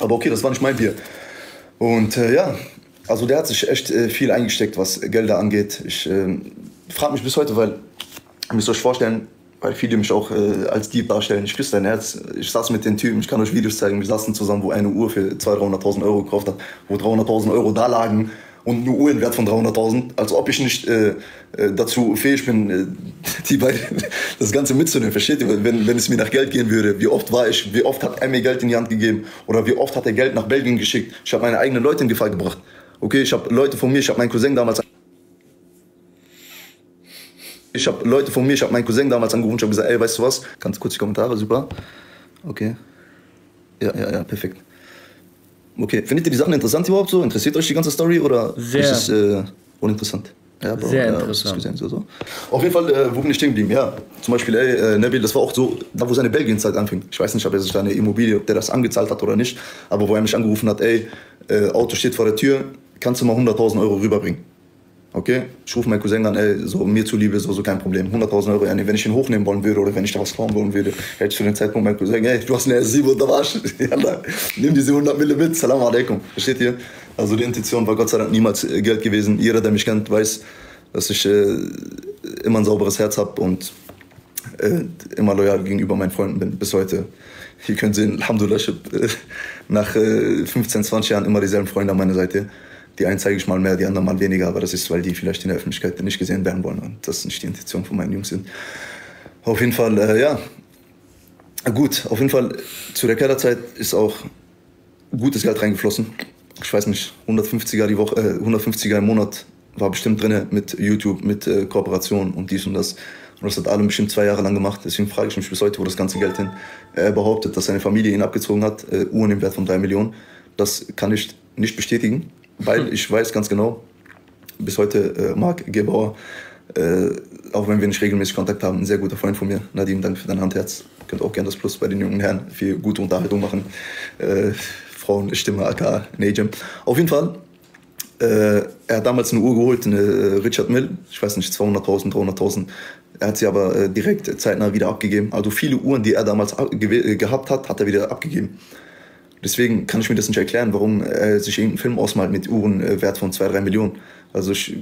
Speaker 3: Aber okay, das war nicht mein Bier. Und äh, ja, also der hat sich echt äh, viel eingesteckt, was Gelder angeht. Ich äh, frage mich bis heute, weil, ihr müsst euch vorstellen, weil viele mich auch äh, als Dieb darstellen. Ich küsse dein Herz. Ich saß mit den Typen, ich kann euch Videos zeigen. Wir saßen zusammen, wo eine Uhr für 200.000, 300.000 Euro gekauft hat, wo 300.000 Euro da lagen und eine Uhr in Wert von 300.000, als ob ich nicht äh, äh, dazu fähig bin, äh, die beide, [LAUGHS] das Ganze mitzunehmen. Versteht ihr? Wenn, wenn es mir nach Geld gehen würde, wie oft war ich, wie oft hat er mir Geld in die Hand gegeben oder wie oft hat er Geld nach Belgien geschickt. Ich habe meine eigenen Leute in Gefahr gebracht. Okay, ich habe Leute von mir, ich habe meinen Cousin damals ich habe Leute von mir, ich habe meinen Cousin damals angerufen, ich habe gesagt, ey, weißt du was? Ganz kurz die Kommentare, super. Okay. Ja, ja, ja, perfekt. Okay, findet ihr die Sachen interessant überhaupt so? Interessiert euch die ganze Story oder
Speaker 1: Sehr.
Speaker 3: ist es äh, uninteressant? Ja, Bro,
Speaker 1: Sehr
Speaker 3: ja,
Speaker 1: interessant.
Speaker 3: Gesehen, so, so. Auf jeden Fall, äh, wo bin ich stehen geblieben? Ja, zum Beispiel, ey, äh, Neville, das war auch so, da wo seine Belgien-Zeit anfing. Ich weiß nicht, ob er sich eine Immobilie, ob der das angezahlt hat oder nicht, aber wo er mich angerufen hat, ey, äh, Auto steht vor der Tür, kannst du mal 100.000 Euro rüberbringen? Okay, ich rufe meinen Cousin an, ey, so mir zuliebe, so, so kein Problem. 100.000 Euro, nee, wenn ich ihn hochnehmen wollen würde oder wenn ich da was klauen wollen würde, hätte ich zu dem Zeitpunkt meinen Cousin, ey, du hast eine S7 und da warst ja, nimm diese 100 Mille mit, salam alaikum. Versteht ihr? Also die Intention war Gott sei Dank niemals äh, Geld gewesen. Jeder, der mich kennt, weiß, dass ich äh, immer ein sauberes Herz habe und äh, immer loyal gegenüber meinen Freunden bin, bis heute. Ihr könnt sehen, Alhamdulillah, ich hab, äh, nach äh, 15, 20 Jahren immer dieselben Freunde an meiner Seite. Die einen zeige ich mal mehr, die anderen mal weniger, aber das ist, weil die vielleicht in der Öffentlichkeit nicht gesehen werden wollen und das nicht die Intention von meinen Jungs sind. Auf jeden Fall, äh, ja. Gut, auf jeden Fall, zu der Kellerzeit ist auch gutes Geld reingeflossen. Ich weiß nicht, 150er, die Woche, äh, 150er im Monat war bestimmt drin mit YouTube, mit äh, Kooperation und dies und das. Und das hat Alem bestimmt zwei Jahre lang gemacht. Deswegen frage ich mich bis heute, wo das ganze Geld hin. Er behauptet, dass seine Familie ihn abgezogen hat, äh, Uhren im Wert von drei Millionen. Das kann ich nicht bestätigen, weil [LAUGHS] ich weiß ganz genau, bis heute äh, Marc Gebauer, äh, auch wenn wir nicht regelmäßig Kontakt haben, ein sehr guter Freund von mir. Nadim, danke für dein Handherz. Könnt auch gerne das Plus bei den jungen Herren für gute Unterhaltung machen. Äh, Frauenstimme, aka Najim. Auf jeden Fall, äh, er hat damals eine Uhr geholt, eine äh, Richard Mill, ich weiß nicht, 200.000, 300.000. Er hat sie aber äh, direkt zeitnah wieder abgegeben. Also viele Uhren, die er damals äh, gehabt hat, hat er wieder abgegeben. Deswegen kann ich mir das nicht erklären, warum er sich irgendeinen Film ausmalt mit Uhren äh, von 2, 3 Millionen. Also ich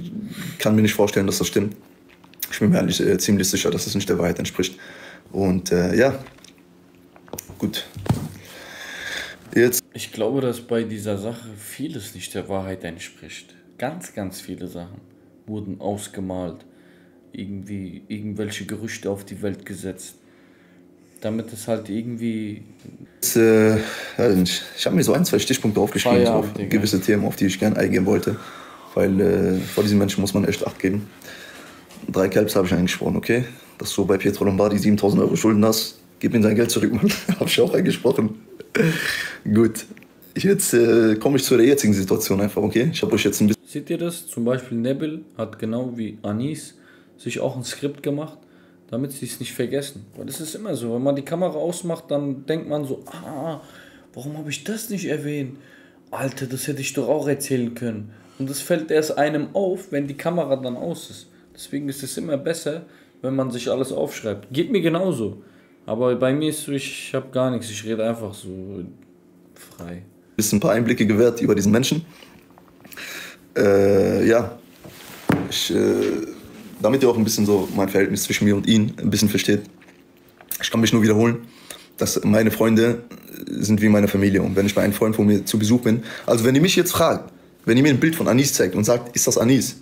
Speaker 3: kann mir nicht vorstellen, dass das stimmt. Ich bin mir eigentlich äh, ziemlich sicher, dass das nicht der Wahrheit entspricht. Und äh, ja, gut. Jetzt
Speaker 1: Ich glaube, dass bei dieser Sache vieles nicht der Wahrheit entspricht. Ganz, ganz viele Sachen wurden ausgemalt, irgendwie irgendwelche Gerüchte auf die Welt gesetzt, damit es halt irgendwie
Speaker 3: äh, weiß nicht, ich habe mir so ein, zwei Stichpunkte aufgeschrieben, so auf gewisse Themen, auf die ich gerne eingehen wollte. weil äh, vor diesen Menschen muss man echt Acht geben. Drei Kelps habe ich eingesprochen, okay? Dass du bei Pietro Lombardi 7000 Euro Schulden hast, gib ihm sein Geld zurück, Mann. [LAUGHS] habe ich auch eingesprochen. [LAUGHS] Gut. Jetzt äh, komme ich zu der jetzigen Situation einfach, okay? Ich habe euch jetzt ein bisschen.
Speaker 1: Seht ihr das? Zum Beispiel Nebil hat genau wie Anis sich auch ein Skript gemacht, damit sie es nicht vergessen. Weil das ist immer so, wenn man die Kamera ausmacht, dann denkt man so, ah, warum habe ich das nicht erwähnt? Alter, das hätte ich doch auch erzählen können. Und das fällt erst einem auf, wenn die Kamera dann aus ist. Deswegen ist es immer besser, wenn man sich alles aufschreibt. Geht mir genauso. Aber bei mir ist so, ich habe gar nichts. Ich rede einfach so frei.
Speaker 3: Bisschen ein paar Einblicke gewährt über diesen Menschen. Äh, ja, ich, äh, damit ihr auch ein bisschen so mein Verhältnis zwischen mir und ihm ein bisschen versteht. Ich kann mich nur wiederholen, dass meine Freunde sind wie meine Familie. Und wenn ich bei einem Freund von mir zu Besuch bin, also wenn ihr mich jetzt fragt, wenn ihr mir ein Bild von Anis zeigt und sagt, ist das Anis?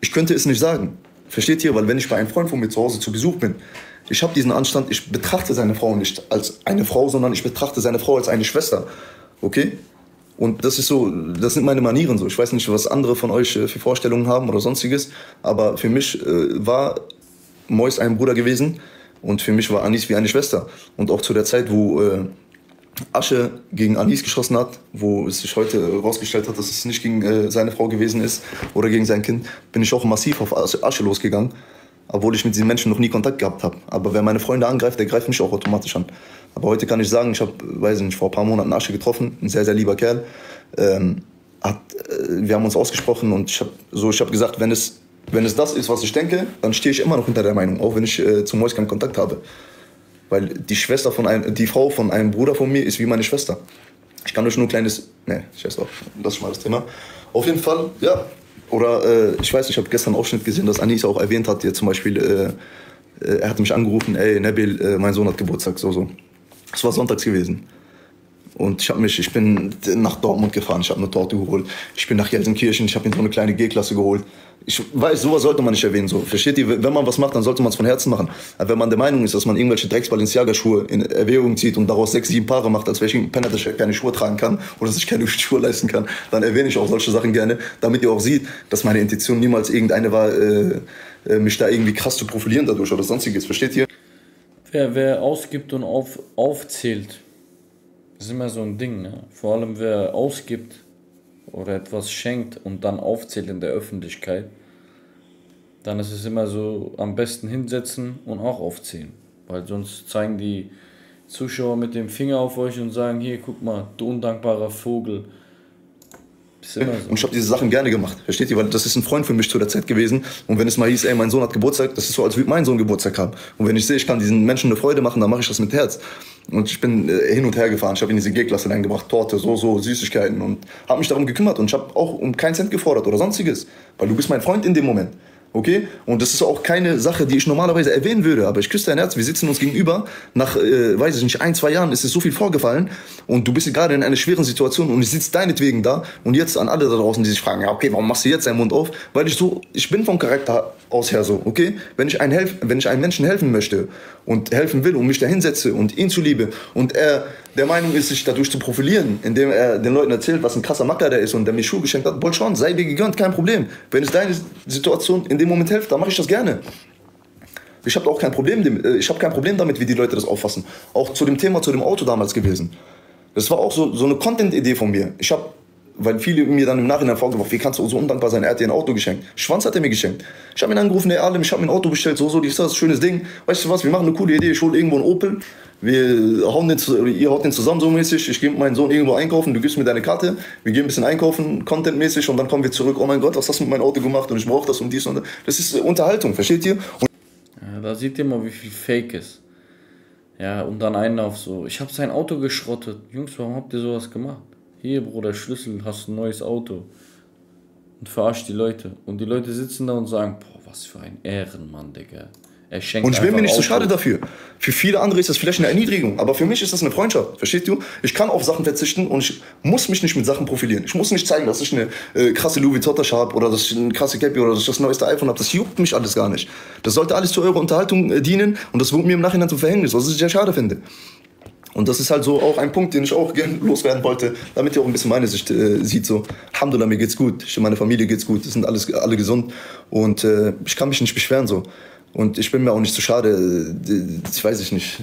Speaker 3: Ich könnte es nicht sagen. Versteht ihr? Weil wenn ich bei einem Freund von mir zu Hause zu Besuch bin, ich habe diesen Anstand, ich betrachte seine Frau nicht als eine Frau, sondern ich betrachte seine Frau als eine Schwester. Okay? Und das ist so, das sind meine Manieren so. Ich weiß nicht, was andere von euch äh, für Vorstellungen haben oder sonstiges, aber für mich äh, war Mois ein Bruder gewesen und für mich war Anis wie eine Schwester. Und auch zu der Zeit, wo äh, Asche gegen Anis geschossen hat, wo es sich heute herausgestellt hat, dass es nicht gegen äh, seine Frau gewesen ist oder gegen sein Kind, bin ich auch massiv auf Asche losgegangen, obwohl ich mit diesen Menschen noch nie Kontakt gehabt habe. Aber wer meine Freunde angreift, der greift mich auch automatisch an. Aber heute kann ich sagen, ich habe, weiß nicht, vor ein paar Monaten Asche getroffen, ein sehr, sehr lieber Kerl. Ähm, hat, äh, wir haben uns ausgesprochen und ich habe so, ich gesagt, wenn es, wenn es das ist, was ich denke, dann stehe ich immer noch hinter der Meinung, auch wenn ich äh, zum Mois keinen Kontakt habe. Weil die Schwester von einem, die Frau von einem Bruder von mir ist wie meine Schwester. Ich kann euch nur ein kleines, ne, ich weiß auch, das ist mal das Thema. Auf jeden Fall, ja. Oder äh, ich weiß, ich habe gestern einen Ausschnitt gesehen, dass Anis auch erwähnt hat, der zum Beispiel, äh, äh, er hat mich angerufen, ey, Nabil, äh, mein Sohn hat Geburtstag, so, so. Es war sonntags gewesen. Und ich mich, ich bin nach Dortmund gefahren, ich habe eine Torte geholt. Ich bin nach Gelsenkirchen, ich habe mir so eine kleine G-Klasse geholt. Ich weiß, sowas sollte man nicht erwähnen. So. Versteht ihr? Wenn man was macht, dann sollte man es von Herzen machen. Aber wenn man der Meinung ist, dass man irgendwelche Drecks-Balenciaga-Schuhe in Erwägung zieht und daraus sechs, sieben Paare macht, als welche Penner, ich keine Schuhe tragen kann oder dass ich keine [LAUGHS] Schuhe leisten kann, dann erwähne ich auch solche Sachen gerne, damit ihr auch seht, dass meine Intention niemals irgendeine war, äh, äh mich da irgendwie krass zu profilieren dadurch oder sonstiges. Versteht ihr?
Speaker 1: Wer, wer ausgibt und auf, aufzählt, ist immer so ein Ding. Ne? Vor allem wer ausgibt oder etwas schenkt und dann aufzählt in der Öffentlichkeit, dann ist es immer so am besten hinsetzen und auch aufzählen. Weil sonst zeigen die Zuschauer mit dem Finger auf euch und sagen, hier, guck mal, du undankbarer Vogel.
Speaker 3: So. Und ich habe diese Sachen gerne gemacht, versteht ihr? Weil das ist ein Freund für mich zu der Zeit gewesen. Und wenn es mal hieß, ey, mein Sohn hat Geburtstag, das ist so, als würde mein Sohn Geburtstag haben. Und wenn ich sehe, ich kann diesen Menschen eine Freude machen, dann mache ich das mit Herz. Und ich bin äh, hin und her gefahren. Ich habe in diese G-Klasse reingebracht, Torte, so, so, Süßigkeiten. Und habe mich darum gekümmert. Und ich habe auch um keinen Cent gefordert oder sonstiges. Weil du bist mein Freund in dem Moment. Okay? Und das ist auch keine Sache, die ich normalerweise erwähnen würde, aber ich küsse dein Herz, wir sitzen uns gegenüber, nach, äh, weiß ich nicht, ein, zwei Jahren ist es so viel vorgefallen und du bist gerade in einer schweren Situation und ich sitze deinetwegen da und jetzt an alle da draußen, die sich fragen, ja, okay, warum machst du jetzt deinen Mund auf? Weil ich so, ich bin vom Charakter aus her so, okay? Wenn ich, einen helf, wenn ich einem Menschen helfen möchte und helfen will und mich da hinsetze und ihn zuliebe und er der Meinung ist, sich dadurch zu profilieren, indem er den Leuten erzählt, was ein krasser Macker der ist und der mir Schuhe geschenkt hat, wohl schon, sei dir gegönnt, kein Problem. Wenn es deine Situation in dem Moment hilft, dann mache ich das gerne. Ich habe auch kein Problem, äh, ich habe kein Problem damit, wie die Leute das auffassen. Auch zu dem Thema, zu dem Auto damals gewesen. Das war auch so, so eine Content-Idee von mir. Ich habe weil viele mir dann im Nachhinein vorgeworfen, wie kannst du so undankbar sein? Er hat dir ein Auto geschenkt. Schwanz hat er mir geschenkt. Ich habe ihn angerufen, der Alem, ich habe mir ein Auto bestellt, so, so, ist das schönes Ding. Weißt du was, wir machen eine coole Idee, ich hole irgendwo einen Opel, wir hauen den, ihr haut den zusammen so mäßig, ich gebe meinen Sohn irgendwo einkaufen, du gibst mir deine Karte, wir gehen ein bisschen einkaufen, contentmäßig und dann kommen wir zurück, oh mein Gott, was hast du mit meinem Auto gemacht und ich brauche das und dies und das. Das ist Unterhaltung, versteht ihr? Und
Speaker 1: ja, da seht ihr mal, wie viel Fake ist. Ja, und dann einen auf so, ich habe sein Auto geschrottet. Jungs, warum habt ihr sowas gemacht? Hier, Bruder, Schlüssel, hast ein neues Auto. Und verarscht die Leute. Und die Leute sitzen da und sagen, boah, was für ein Ehrenmann, Digga.
Speaker 3: Und ich bin mir nicht so schade dafür. Für viele andere ist das vielleicht eine Erniedrigung, aber für mich ist das eine Freundschaft. Verstehst du? Ich kann auf Sachen verzichten und ich muss mich nicht mit Sachen profilieren. Ich muss nicht zeigen, dass ich eine äh, krasse Louis Vuitton habe oder dass ich eine krasse Cappy oder dass ich das neueste iPhone habe. Das juckt mich alles gar nicht. Das sollte alles zu eurer Unterhaltung äh, dienen und das wurde mir im Nachhinein zum Verhängnis, was ich sehr schade finde. Und das ist halt so auch ein Punkt, den ich auch [LAUGHS] gerne loswerden wollte, damit ihr auch ein bisschen meine Sicht äh, sieht. So, Alhamdulillah, mir geht's gut, ich, meine Familie geht's gut, es sind alles, alle gesund und äh, ich kann mich nicht beschweren so. Und ich bin mir auch nicht zu schade, ich weiß ich nicht,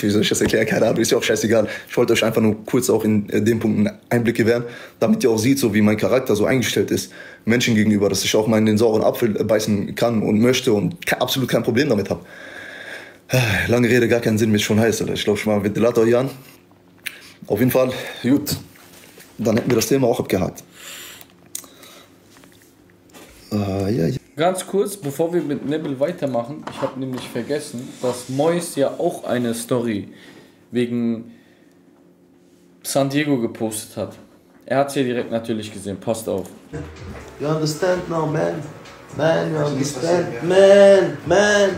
Speaker 3: wie soll ich das erklären, keine Ahnung, ist ja auch scheißegal. Ich wollte euch einfach nur kurz auch in Punkt einen Einblick gewähren, damit ihr auch seht, so wie mein Charakter so eingestellt ist, Menschen gegenüber, dass ich auch mal in den sauren Apfel beißen kann und möchte und absolut kein Problem damit habe. Lange Rede, gar keinen Sinn, wie es schon heißt. Alter. Ich glaube, ich mache Ventilator hier an. Auf jeden Fall, gut. Dann hätten wir das Thema auch abgehakt.
Speaker 1: Äh, ja, ja. Ganz kurz, bevor wir mit Nebel weitermachen, ich habe nämlich vergessen, dass Mois ja auch eine Story wegen San Diego gepostet hat. Er hat sie direkt natürlich gesehen, passt auf.
Speaker 2: You understand now, man? Man, you understand? Man, man.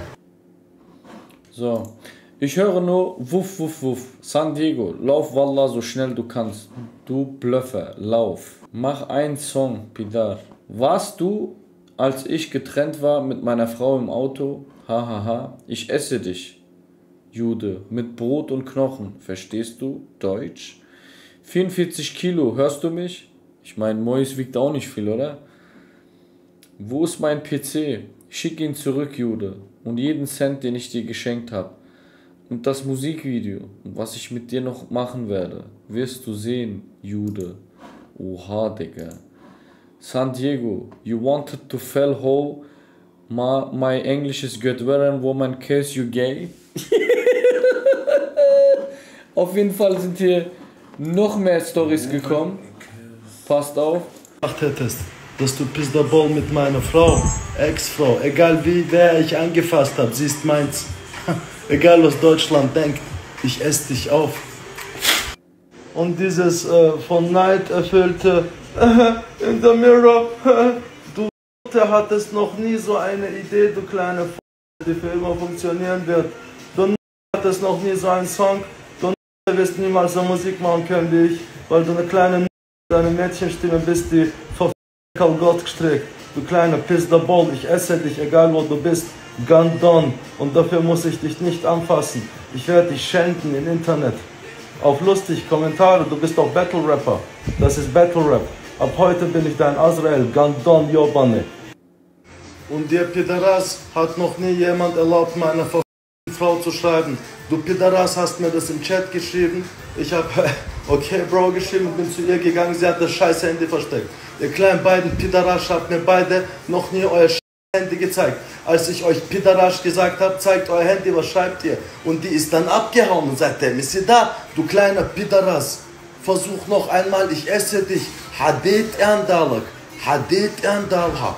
Speaker 1: So, ich höre nur Wuff, Wuff, Wuff. San Diego, lauf Wallah so schnell du kannst. Du Blöffer, lauf. Mach einen Song, Pidar. Warst du, als ich getrennt war mit meiner Frau im Auto? Hahaha, ha, ha. ich esse dich. Jude, mit Brot und Knochen. Verstehst du? Deutsch? 44 Kilo, hörst du mich? Ich meine, Mois wiegt auch nicht viel, oder? Wo ist mein PC? Schick ihn zurück, Jude und jeden Cent, den ich dir geschenkt habe. Und das Musikvideo, was ich mit dir noch machen werde, wirst du sehen, Jude. Oha, Digga. San Diego, you wanted to fell hoe my, my English is good where woman case you gay? [LAUGHS] Auf jeden Fall sind hier noch mehr Stories gekommen. Passt auf.
Speaker 2: Hättest dass du Ball mit meiner Frau, Ex-Frau, egal wie, wer ich angefasst habe, sie ist meins. [LAUGHS] egal was Deutschland denkt, ich esse dich auf. Und dieses äh, von Neid erfüllte äh, [LAUGHS] in the mirror, [LAUGHS] du hattest noch nie so eine Idee, du kleine F die für immer funktionieren wird. Du hattest noch nie so einen Song, du wirst niemals so Musik machen können wie ich, weil du eine kleine deine Mädchenstimme bist, die vor Gott gestrickt. Du kleiner Ball, ich esse dich, egal wo du bist. Gun done. Und dafür muss ich dich nicht anfassen. Ich werde dich schenken im Internet. Auf lustig, Kommentare, du bist doch Battle Rapper. Das ist Battle Rap. Ab heute bin ich dein Azrael. Gun done, Jobane. Und dir Pidaras hat noch nie jemand erlaubt, meiner Frau zu schreiben. Du Pidaras hast mir das im Chat geschrieben. Ich habe [LAUGHS] okay Bro geschrieben bin zu ihr gegangen. Sie hat das scheiß Handy versteckt. Ihr kleinen beiden Pidarasch habt mir beide noch nie euer Handy gezeigt. Als ich euch Pidarasch gesagt habe, zeigt euer Handy, was schreibt ihr? Und die ist dann abgehauen und seitdem ist sie da, du kleiner Pidaras. Versuch noch einmal, ich esse dich. Hadid Erdalak. Hadid Erdalak.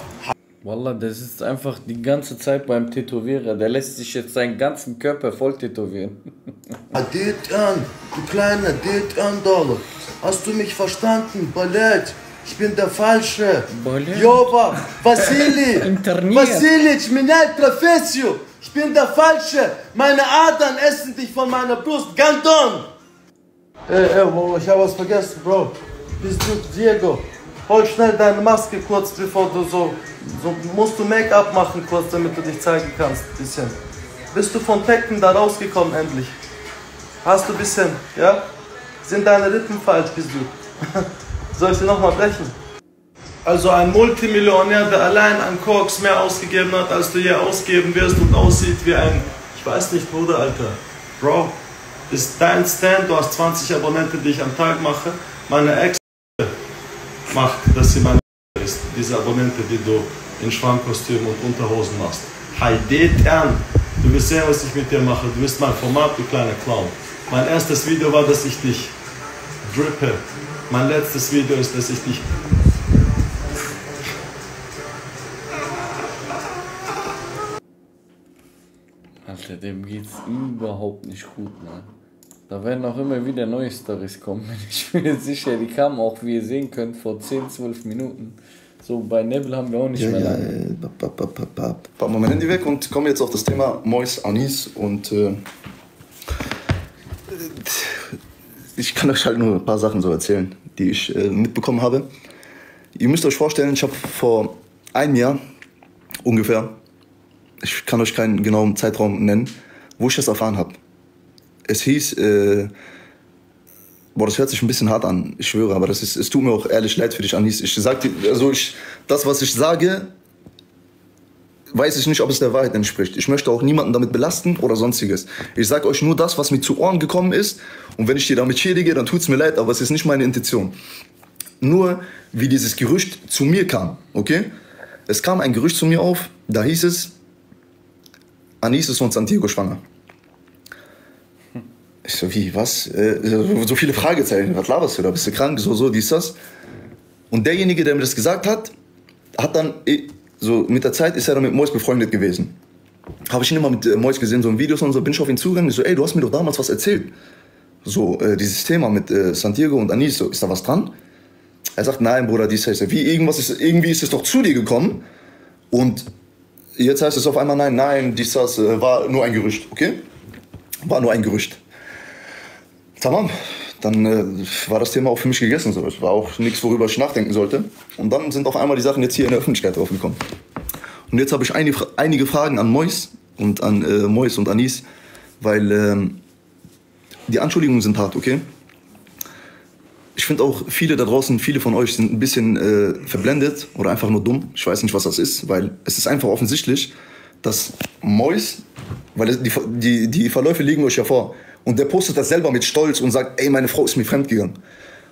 Speaker 1: Wallah, das ist einfach die ganze Zeit beim Tätowierer. Der lässt sich jetzt seinen ganzen Körper voll tätowieren. [LAUGHS]
Speaker 2: Adit an, du kleiner Adit Erdalak. Hast du mich verstanden? Ballett. Ich bin der Falsche. Jova, Vassili. Vassilic, Minel Professio. Ich bin der Falsche. Meine Adern essen dich von meiner Brust. Gandon. Ey, ey, ich habe was vergessen, Bro. Bist du Diego? Hol schnell deine Maske kurz, bevor du so... So musst du Make-up machen kurz, damit du dich zeigen kannst. Bisschen. Bist du von Tekken da rausgekommen endlich? Hast du ein bisschen, ja? Sind deine Rippen falsch, bist du? [LAUGHS] Soll ich sie nochmal brechen? Also ein Multimillionär, der allein an Koks mehr ausgegeben hat, als du je ausgeben wirst und aussieht wie ein, ich weiß nicht, Bruder, Alter. Bro, ist dein Stand, du hast 20 Abonnenten, die ich am Tag mache. Meine Ex macht, dass sie meine ist, diese Abonnente, die du in Schwammkostüm und Unterhosen machst. Heidet an, du wirst sehen, was ich mit dir mache. Du bist mein Format, du kleiner Clown. Mein erstes Video war, dass ich dich drippe mein letztes Video ist, dass ich dich
Speaker 1: Alter, dem geht's überhaupt nicht gut, man. Da werden auch immer wieder neue Stories kommen, [LAUGHS] ich bin mir sicher. Die kamen auch, wie ihr sehen könnt, vor 10, 12 Minuten. So, bei Nebel haben wir auch nicht ja, mehr lange. Ja,
Speaker 3: Pack mal mein Handy weg und komme jetzt auf das Thema Mois Anis und äh, ich kann euch halt nur ein paar Sachen so erzählen, die ich äh, mitbekommen habe. Ihr müsst euch vorstellen, ich habe vor einem Jahr ungefähr, ich kann euch keinen genauen Zeitraum nennen, wo ich das erfahren habe. es hieß, äh, boah, das hört sich ein bisschen hart an, ich schwöre, aber das ist, es tut mir auch ehrlich leid für dich, Anis. Ich sag dir, also ich, das, was ich sage, weiß ich nicht, ob es der Wahrheit entspricht. Ich möchte auch niemanden damit belasten oder sonstiges. Ich sage euch nur das, was mir zu Ohren gekommen ist. Und wenn ich dir damit schädige, dann tut es mir leid, aber es ist nicht meine Intention. Nur, wie dieses Gerücht zu mir kam, okay? Es kam ein Gerücht zu mir auf, da hieß es, Anis ist von Santiago schwanger. Ich so, wie, was? Äh, so viele Fragezeichen, was laberst du da? Bist du krank? So, so, dies, das. Und derjenige, der mir das gesagt hat, hat dann, äh, so mit der Zeit ist er dann mit Mois befreundet gewesen. Habe ich ihn immer mit äh, Mois gesehen, so in Videos und so, bin ich auf ihn zugegangen, so, ey, du hast mir doch damals was erzählt. So, äh, dieses Thema mit äh, Santiago und Anis, so, ist da was dran? Er sagt, nein, Bruder, dies heißt, wie, irgendwas ist, irgendwie ist es doch zu dir gekommen und jetzt heißt es auf einmal, nein, nein, dies, das, äh, war nur ein Gerücht, okay? War nur ein Gerücht. Tamam, dann äh, war das Thema auch für mich gegessen. So. Es war auch nichts, worüber ich nachdenken sollte. Und dann sind auf einmal die Sachen jetzt hier in der Öffentlichkeit draufgekommen. Und jetzt habe ich einige, einige Fragen an Mois und an äh, Mois und Anis, weil ähm, die Anschuldigungen sind hart, okay? Ich finde auch viele da draußen, viele von euch sind ein bisschen äh, verblendet oder einfach nur dumm. Ich weiß nicht, was das ist, weil es ist einfach offensichtlich, dass Mois, weil die, die, die Verläufe liegen euch ja vor, und der postet das selber mit Stolz und sagt, ey, meine Frau ist mir fremdgegangen.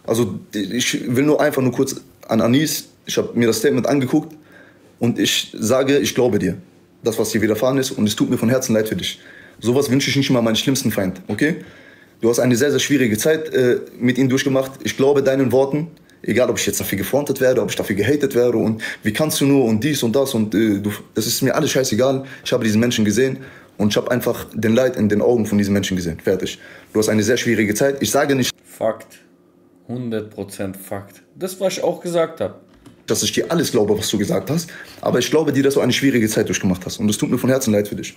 Speaker 3: Also ich will nur einfach nur kurz an Anis, ich habe mir das Statement angeguckt und ich sage, ich glaube dir, das, was dir widerfahren ist und es tut mir von Herzen leid für dich. Sowas wünsche ich nicht mal meinen schlimmsten Feind, okay? Du hast eine sehr, sehr schwierige Zeit äh, mit ihm durchgemacht. Ich glaube deinen Worten, egal ob ich jetzt dafür gefrontet werde, ob ich dafür gehatet werde und wie kannst du nur und dies und das und äh, du, das ist mir alles scheißegal. Ich habe diesen Menschen gesehen und ich habe einfach den Leid in den Augen von diesen Menschen gesehen. Fertig. Du hast eine sehr schwierige Zeit. Ich sage nicht.
Speaker 1: Fakt. 100% Fakt. Das, was ich auch gesagt habe.
Speaker 3: Dass ich dir alles glaube, was du gesagt hast. Aber ich glaube dir, dass du eine schwierige Zeit durchgemacht hast. Und es tut mir von Herzen leid für dich.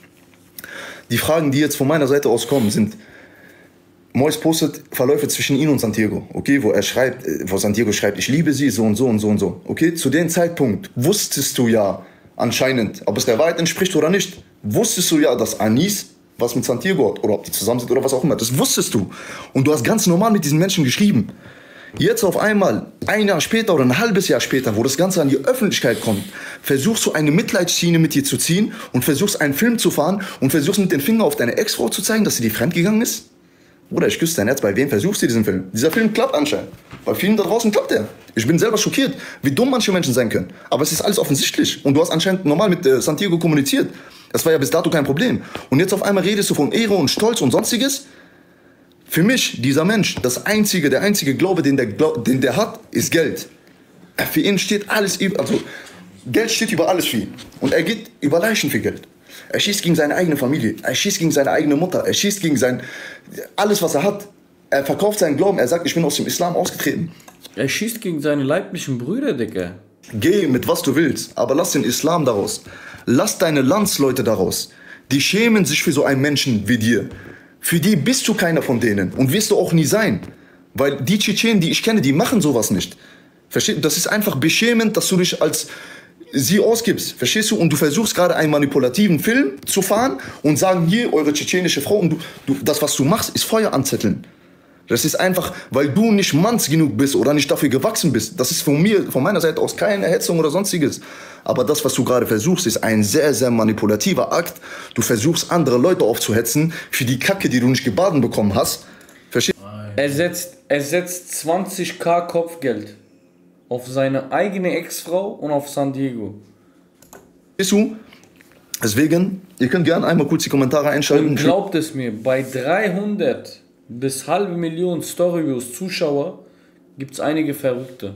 Speaker 3: Die Fragen, die jetzt von meiner Seite aus kommen, sind. Mois postet Verläufe zwischen ihm und Santiago, okay, wo er schreibt, äh, wo Santiago schreibt, ich liebe sie, so und so und so und so, okay. Zu dem Zeitpunkt wusstest du ja anscheinend, ob es der Wahrheit entspricht oder nicht wusstest du ja, dass Anis was mit Santiago hat oder ob die zusammen sind oder was auch immer. Das wusstest du. Und du hast ganz normal mit diesen Menschen geschrieben. Jetzt auf einmal, ein Jahr später oder ein halbes Jahr später, wo das Ganze an die Öffentlichkeit kommt, versuchst du eine Mitleidsschiene mit dir zu ziehen und versuchst einen Film zu fahren und versuchst mit dem Finger auf deine Ex-Frau zu zeigen, dass sie dir fremdgegangen ist? Bruder, ich küsse dein Herz. Bei wem versuchst du diesen Film? Dieser Film klappt anscheinend. Bei vielen da draußen klappt er. Ich bin selber schockiert, wie dumm manche Menschen sein können. Aber es ist alles offensichtlich. Und du hast anscheinend normal mit äh, Santiago kommuniziert. Das war ja bis dato kein Problem. Und jetzt auf einmal redest du von Ehre und Stolz und sonstiges. Für mich, dieser Mensch, das einzige, der einzige Glaube, den der, den der hat, ist Geld. Für ihn steht alles über, also Geld steht über alles für ihn. Und er geht über Leichen für Geld. Er schießt gegen seine eigene Familie. Er schießt gegen seine eigene Mutter. Er schießt gegen sein, alles was er hat. Er verkauft seinen Glauben. Er sagt, ich bin aus dem Islam ausgetreten.
Speaker 1: Er schießt gegen seine leiblichen Brüder, Digga.
Speaker 3: Geh mit was du willst, aber lass den Islam daraus. Lass deine Landsleute daraus. Die schämen sich für so einen Menschen wie dir. Für die bist du keiner von denen und wirst du auch nie sein. Weil die Tschetschenen, die ich kenne, die machen sowas nicht. Verstehst Das ist einfach beschämend, dass du dich als sie ausgibst, verstehst du? Und du versuchst gerade einen manipulativen Film zu fahren und sagen, hier, eure tschetschenische Frau, und du, du, das, was du machst, ist Feuer anzetteln. Das ist einfach, weil du nicht manns genug bist oder nicht dafür gewachsen bist. Das ist von mir, von meiner Seite aus keine Erhetzung oder sonstiges. Aber das, was du gerade versuchst, ist ein sehr, sehr manipulativer Akt. Du versuchst, andere Leute aufzuhetzen für die Kacke, die du nicht gebaden bekommen hast.
Speaker 1: Verstehst Er setzt, er setzt 20k Kopfgeld auf seine eigene Ex-Frau und auf San Diego.
Speaker 3: Bist du? Deswegen, ihr könnt gerne einmal kurz die Kommentare einschalten. Und
Speaker 1: glaubt es mir, bei 300 bis halbe Million Storyviews Zuschauer gibt es einige Verrückte,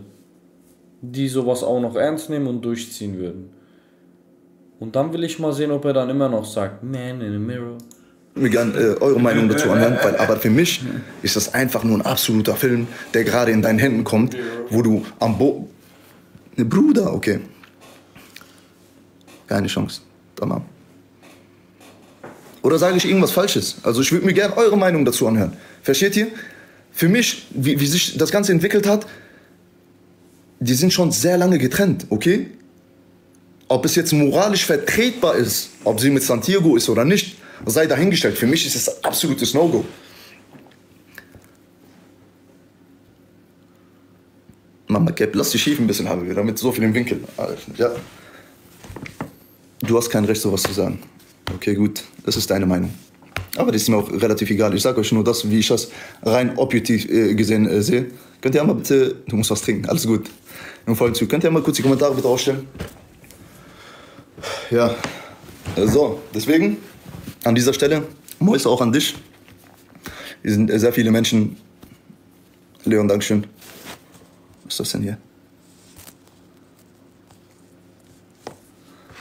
Speaker 1: die sowas auch noch ernst nehmen und durchziehen würden. Und dann will ich mal sehen, ob er dann immer noch sagt, Man in a Mirror.
Speaker 3: Würde gerne äh, eure Meinung dazu anhören, weil aber für mich ist das einfach nur ein absoluter Film, der gerade in deinen Händen kommt, wo du am Bo... Ne Bruder, okay. Keine Chance. Tamam. Oder sage ich irgendwas Falsches? Also ich würde mir gerne eure Meinung dazu anhören. Versteht ihr? Für mich, wie, wie sich das Ganze entwickelt hat, die sind schon sehr lange getrennt, okay? Ob es jetzt moralisch vertretbar ist, ob sie mit Santiago ist oder nicht, sei dahingestellt. Für mich ist es absolutes No-Go. Mama Cap, lass die schief ein bisschen haben, damit so viel im Winkel. Ja. Du hast kein Recht, sowas zu sagen. Okay, gut, das ist deine Meinung. Aber das ist mir auch relativ egal. Ich sage euch nur das, wie ich das rein objektiv äh, gesehen äh, sehe. Könnt ihr einmal bitte, du musst was trinken, alles gut. Im zu. Könnt ihr einmal kurz die Kommentare bitte aufstellen? Ja, so, deswegen an dieser Stelle, Mois auch an dich. Hier sind sehr viele Menschen. Leon, Dankeschön. Was ist das denn hier?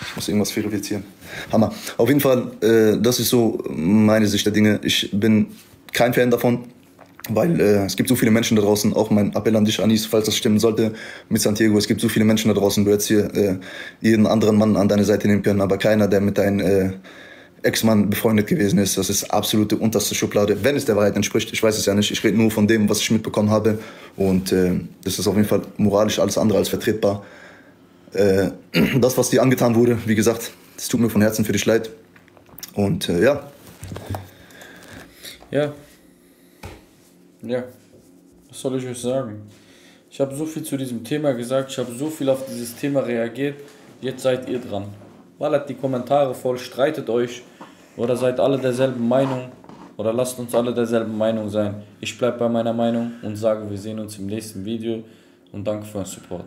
Speaker 3: Ich muss irgendwas verifizieren. Hammer. Auf jeden Fall, äh, das ist so meine Sicht der Dinge. Ich bin kein Fan davon, weil äh, es gibt so viele Menschen da draußen, auch mein Appell an dich, Anis, falls das stimmen sollte, mit Santiago, es gibt so viele Menschen da draußen, du hättest hier äh, jeden anderen Mann an deine Seite nehmen können, aber keiner, der mit deinem äh, Ex-Mann befreundet gewesen ist. Das ist absolute unterste Schublade, wenn es der Wahrheit entspricht. Ich weiß es ja nicht. Ich rede nur von dem, was ich mitbekommen habe. Und äh, das ist auf jeden Fall moralisch alles andere als vertretbar. Äh, [CLEARS THROAT] das, was dir angetan wurde, wie gesagt, es tut mir von Herzen für dich leid. Und äh, ja.
Speaker 1: Ja. Ja. Was soll ich euch sagen? Ich habe so viel zu diesem Thema gesagt, ich habe so viel auf dieses Thema reagiert. Jetzt seid ihr dran. Ballert die Kommentare voll, streitet euch oder seid alle derselben Meinung oder lasst uns alle derselben Meinung sein. Ich bleibe bei meiner Meinung und sage, wir sehen uns im nächsten Video und danke für den Support.